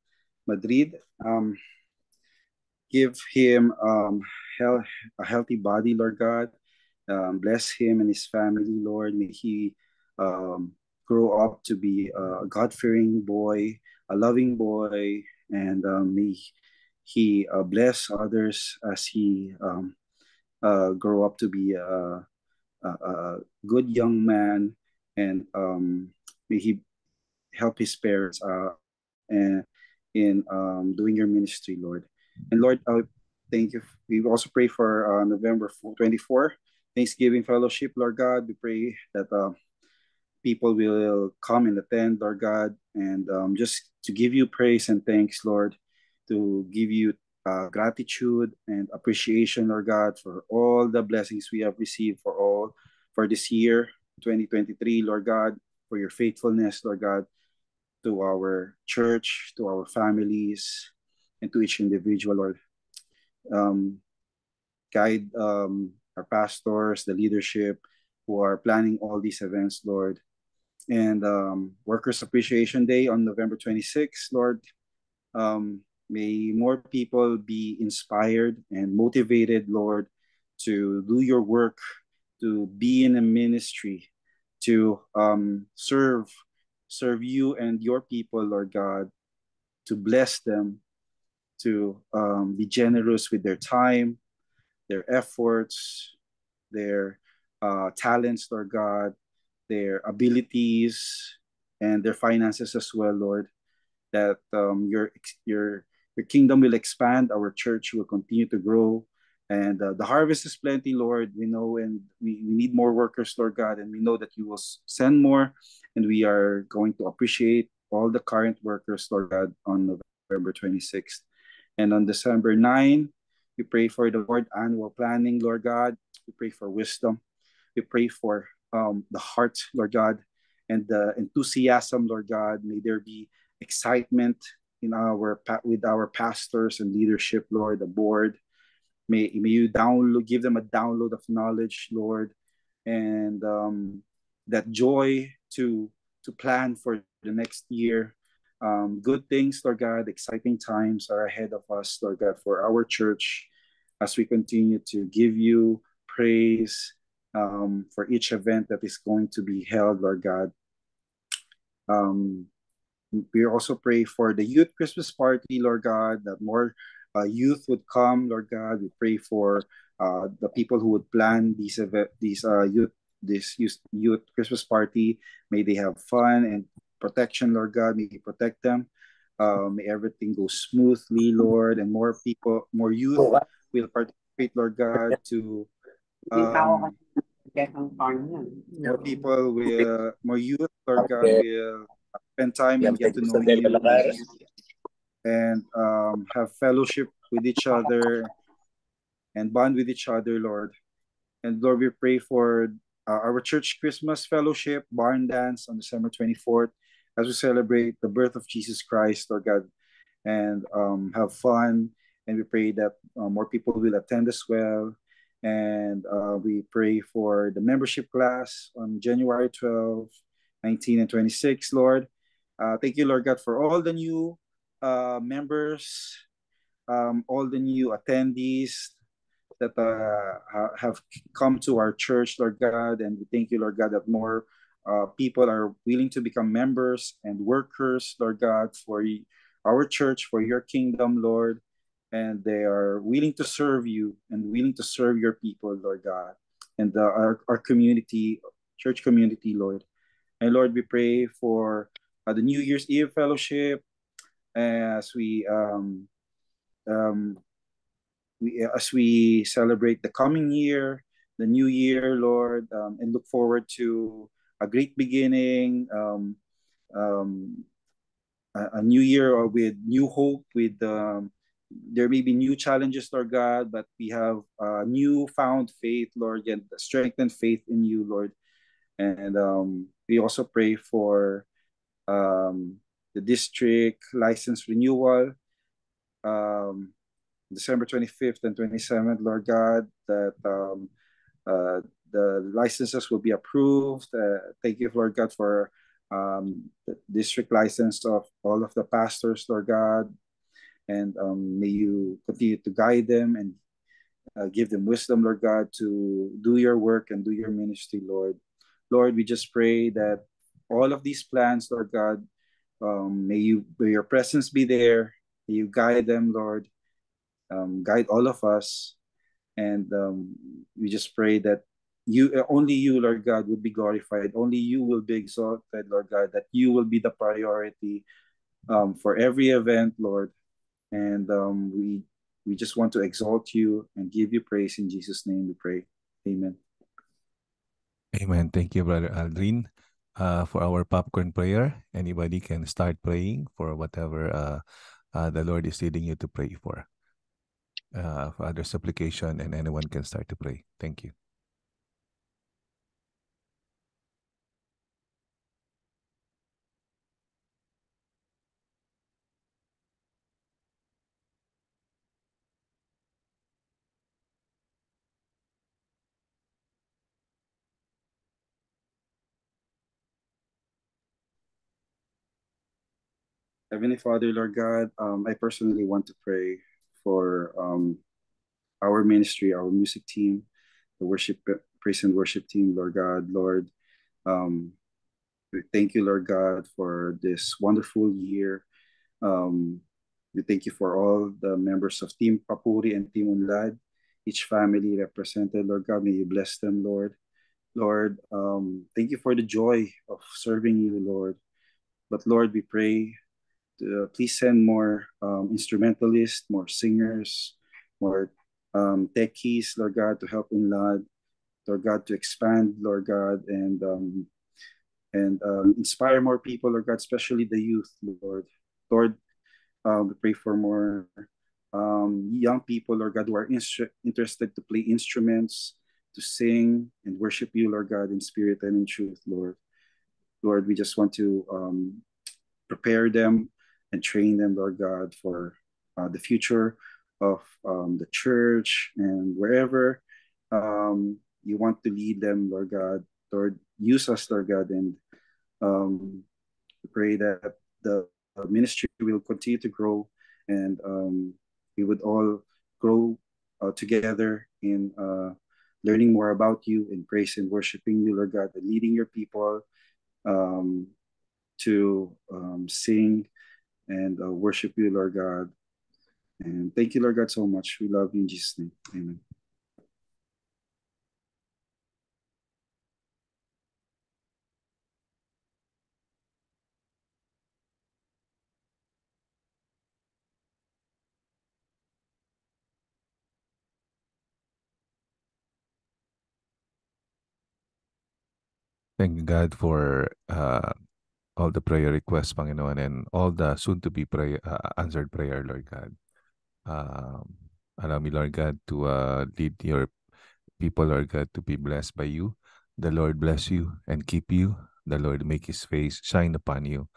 Madrid. Um, give him um, health, a healthy body, Lord God. Um, bless him and his family, Lord. May he um, grow up to be a God fearing boy, a loving boy, and um, may he uh, bless others as he um, uh, grow up to be a, a, a good young man, and um, may he help his parents uh, and in um, doing your ministry, Lord. And Lord, I thank you. We also pray for uh, November 24, Thanksgiving Fellowship, Lord God. We pray that uh, people will come and attend, Lord God, and um, just to give you praise and thanks, Lord, to give you uh, gratitude and appreciation, Lord God, for all the blessings we have received for all for this year, 2023, Lord God, for your faithfulness, Lord God, to our church, to our families, and to each individual, Lord. Um, guide um, our pastors, the leadership who are planning all these events, Lord and um, Workers' Appreciation Day on November 26th, Lord. Um, may more people be inspired and motivated, Lord, to do your work, to be in a ministry, to um, serve, serve you and your people, Lord God, to bless them, to um, be generous with their time, their efforts, their uh, talents, Lord God, their abilities and their finances as well, Lord. That um, your your your kingdom will expand, our church will continue to grow, and uh, the harvest is plenty, Lord. We know, and we, we need more workers, Lord God, and we know that you will send more, and we are going to appreciate all the current workers, Lord God, on November 26th. And on December 9, we pray for the Lord annual planning, Lord God. We pray for wisdom. We pray for um, the heart, Lord God, and the enthusiasm, Lord God. May there be excitement in our with our pastors and leadership, Lord, the board. May, may you download, give them a download of knowledge, Lord, and um, that joy to to plan for the next year. Um, good things, Lord God, exciting times are ahead of us, Lord God, for our church as we continue to give you praise um, for each event that is going to be held, Lord God. Um, we also pray for the youth Christmas party, Lord God, that more uh, youth would come, Lord God. We pray for uh, the people who would plan these event, these uh, youth, this youth, youth Christmas party. May they have fun and protection, Lord God. May you protect them. Uh, may everything go smoothly, Lord, and more people, more youth will participate, Lord God, to um, more people will, more youth, Lord God, will spend time and get to know you. And um, have fellowship with each other and bond with each other, Lord. And Lord, we pray for uh, our church Christmas fellowship, barn dance on December 24th, as we celebrate the birth of Jesus Christ, Lord God, and um, have fun. And we pray that uh, more people will attend as well And uh, we pray for the membership class on January 12, 19, and 26, Lord. Uh, thank you, Lord God, for all the new uh, members, um, all the new attendees that uh, have come to our church, Lord God. And we thank you, Lord God, that more uh, people are willing to become members and workers, Lord God, for our church, for your kingdom, Lord. And they are willing to serve you and willing to serve your people, Lord God, and uh, our, our community, church community, Lord. And Lord, we pray for uh, the New Year's Eve fellowship as we um, um, we as we celebrate the coming year, the new year, Lord, um, and look forward to a great beginning, um, um, a, a, new year with new hope, with um, there may be new challenges, Lord God, but we have a new found faith, Lord, and strengthened faith in you, Lord. And um, we also pray for um, the district license renewal, um, December 25th and 27th, Lord God, that um, uh, the licenses will be approved. Uh, thank you, Lord God, for um, the district license of all of the pastors, Lord God. And um, may you continue to guide them and uh, give them wisdom, Lord God, to do your work and do your ministry, Lord. Lord, we just pray that all of these plans, Lord God, um, may you may your presence be there. May you guide them, Lord. Um, guide all of us, and um, we just pray that you only you lord god will be glorified only you will be exalted lord god that you will be the priority um, for every event lord and um, we we just want to exalt you and give you praise in jesus name we pray. Amen. Amen. Thank you brother aldrin uh, for our popcorn prayer. Anybody can start praying for whatever uh, uh, the lord is leading you to pray for. Uh, for other supplication and anyone can start to pray. Thank you Heavenly Father, Lord God, um, I personally want to pray for um, our ministry, our music team, the worship, praise and worship team, Lord God, Lord. Um, we thank you, Lord God, for this wonderful year. Um, we thank you for all the members of Team Papuri and Team Unlad, each family represented, Lord God. May you bless them, Lord. Lord, um, thank you for the joy of serving you, Lord. But Lord, we pray uh, please send more um, instrumentalists, more singers, more um, techies, Lord God, to help in Lord, God, to expand, Lord God, and um, and um, inspire more people, Lord God, especially the youth, Lord. Lord, uh, we pray for more um, young people, Lord God, who are instru- interested to play instruments, to sing and worship you, Lord God, in spirit and in truth, Lord. Lord, we just want to um, prepare them and train them, Lord God, for uh, the future of um, the church and wherever um, you want to lead them, Lord God. Lord, use us, Lord God, and um, pray that the ministry will continue to grow and um, we would all grow uh, together in uh, learning more about you in praise and worshiping you, Lord God, and leading your people um, to um, sing and uh, worship you, Lord God. And thank you, Lord God, so much. We love you in Jesus' name. Amen. Thank God for uh, all the prayer requests, Panginoon, and all the soon-to-be prayer, uh, answered prayer, Lord God. Um, allow me, Lord God, to uh, lead your people, Lord God, to be blessed by you. The Lord bless you and keep you. The Lord make his face shine upon you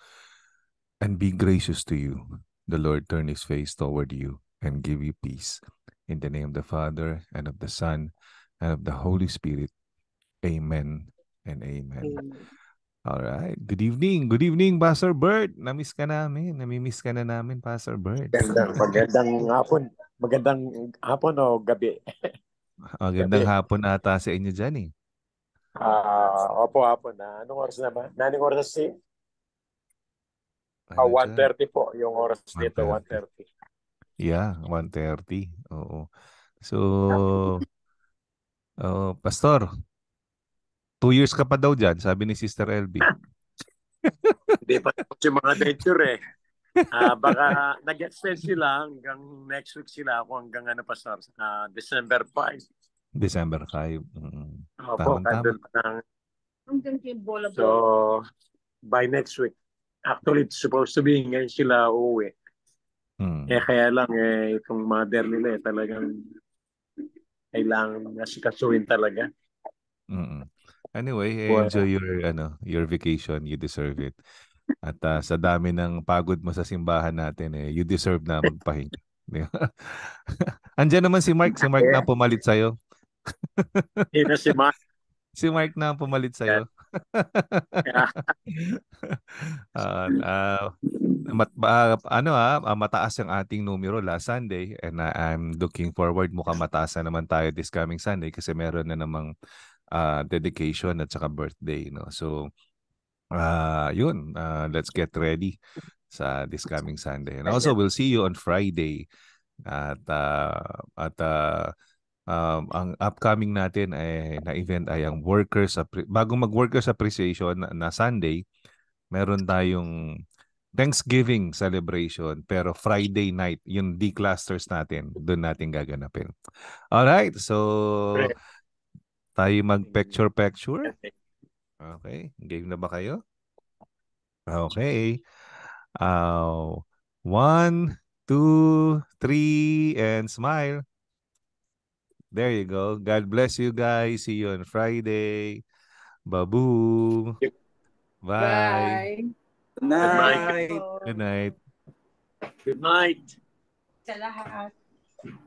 and be gracious to you. The Lord turn his face toward you and give you peace. In the name of the Father, and of the Son, and of the Holy Spirit. Amen and amen. All right. Good evening. Good evening, Pastor Bert. Namiss ka namin. Namimiss ka na namin, Pastor Bert. Magandang, magandang hapon. Magandang hapon o gabi. Magandang hapon ata sa inyo dyan eh. Ah, opo hapon na. Anong oras na ba? Naning oras si? Ah, Ano dyan? 1:30 po yung oras dito, 1:30. Yeah, 1.30. Oo. So, oh, Pastor, two years ka pa daw dyan, sabi ni Sister LB. Hindi pa tapos yung mga venture eh. Ah, baka nag-extend sila hanggang next week sila ako hanggang ano pa sir, ah, December 5. December 5. Mm. Opo, Tamang-tama. andun pa ng Hanggang yung bola So, by next week. Actually, it's supposed to be ngayon sila uuwi. Mm. Eh, kaya lang, eh, itong mother nila eh, talagang kailangan nasikasuhin talaga. Mm. Anyway, eh, enjoy your ano, your vacation. You deserve it. At ah, sa dami ng pagod mo sa simbahan natin, eh, you deserve na magpahinga. Andiyan naman si Mark. Si Mark na pumalit sa'yo. Yun na si Mark. Si Mark na pumalit sa'yo. Ah, ah, mat, ah, ano ah, ah, mataas ang ating numero last Sunday and ah, I'm looking forward mukhang mataas na naman tayo this coming Sunday kasi meron na namang ah, dedication at saka birthday no. So ah yun, ah, let's get ready sa this coming Sunday. And also we'll see you on Friday at ah, at ah, um, ang upcoming natin ay na event ay ang workers bago mag workers appreciation na, na Sunday meron tayong Thanksgiving celebration pero Friday night yung D-clusters natin doon natin gaganapin. All right, so tayo mag picture picture. Okay, game na ba kayo? Okay. Uh, one, two, three, and smile. There you go. God bless you guys. See you on Friday. Babu. Bye. Good night. Good night. Good night. Sa lahat.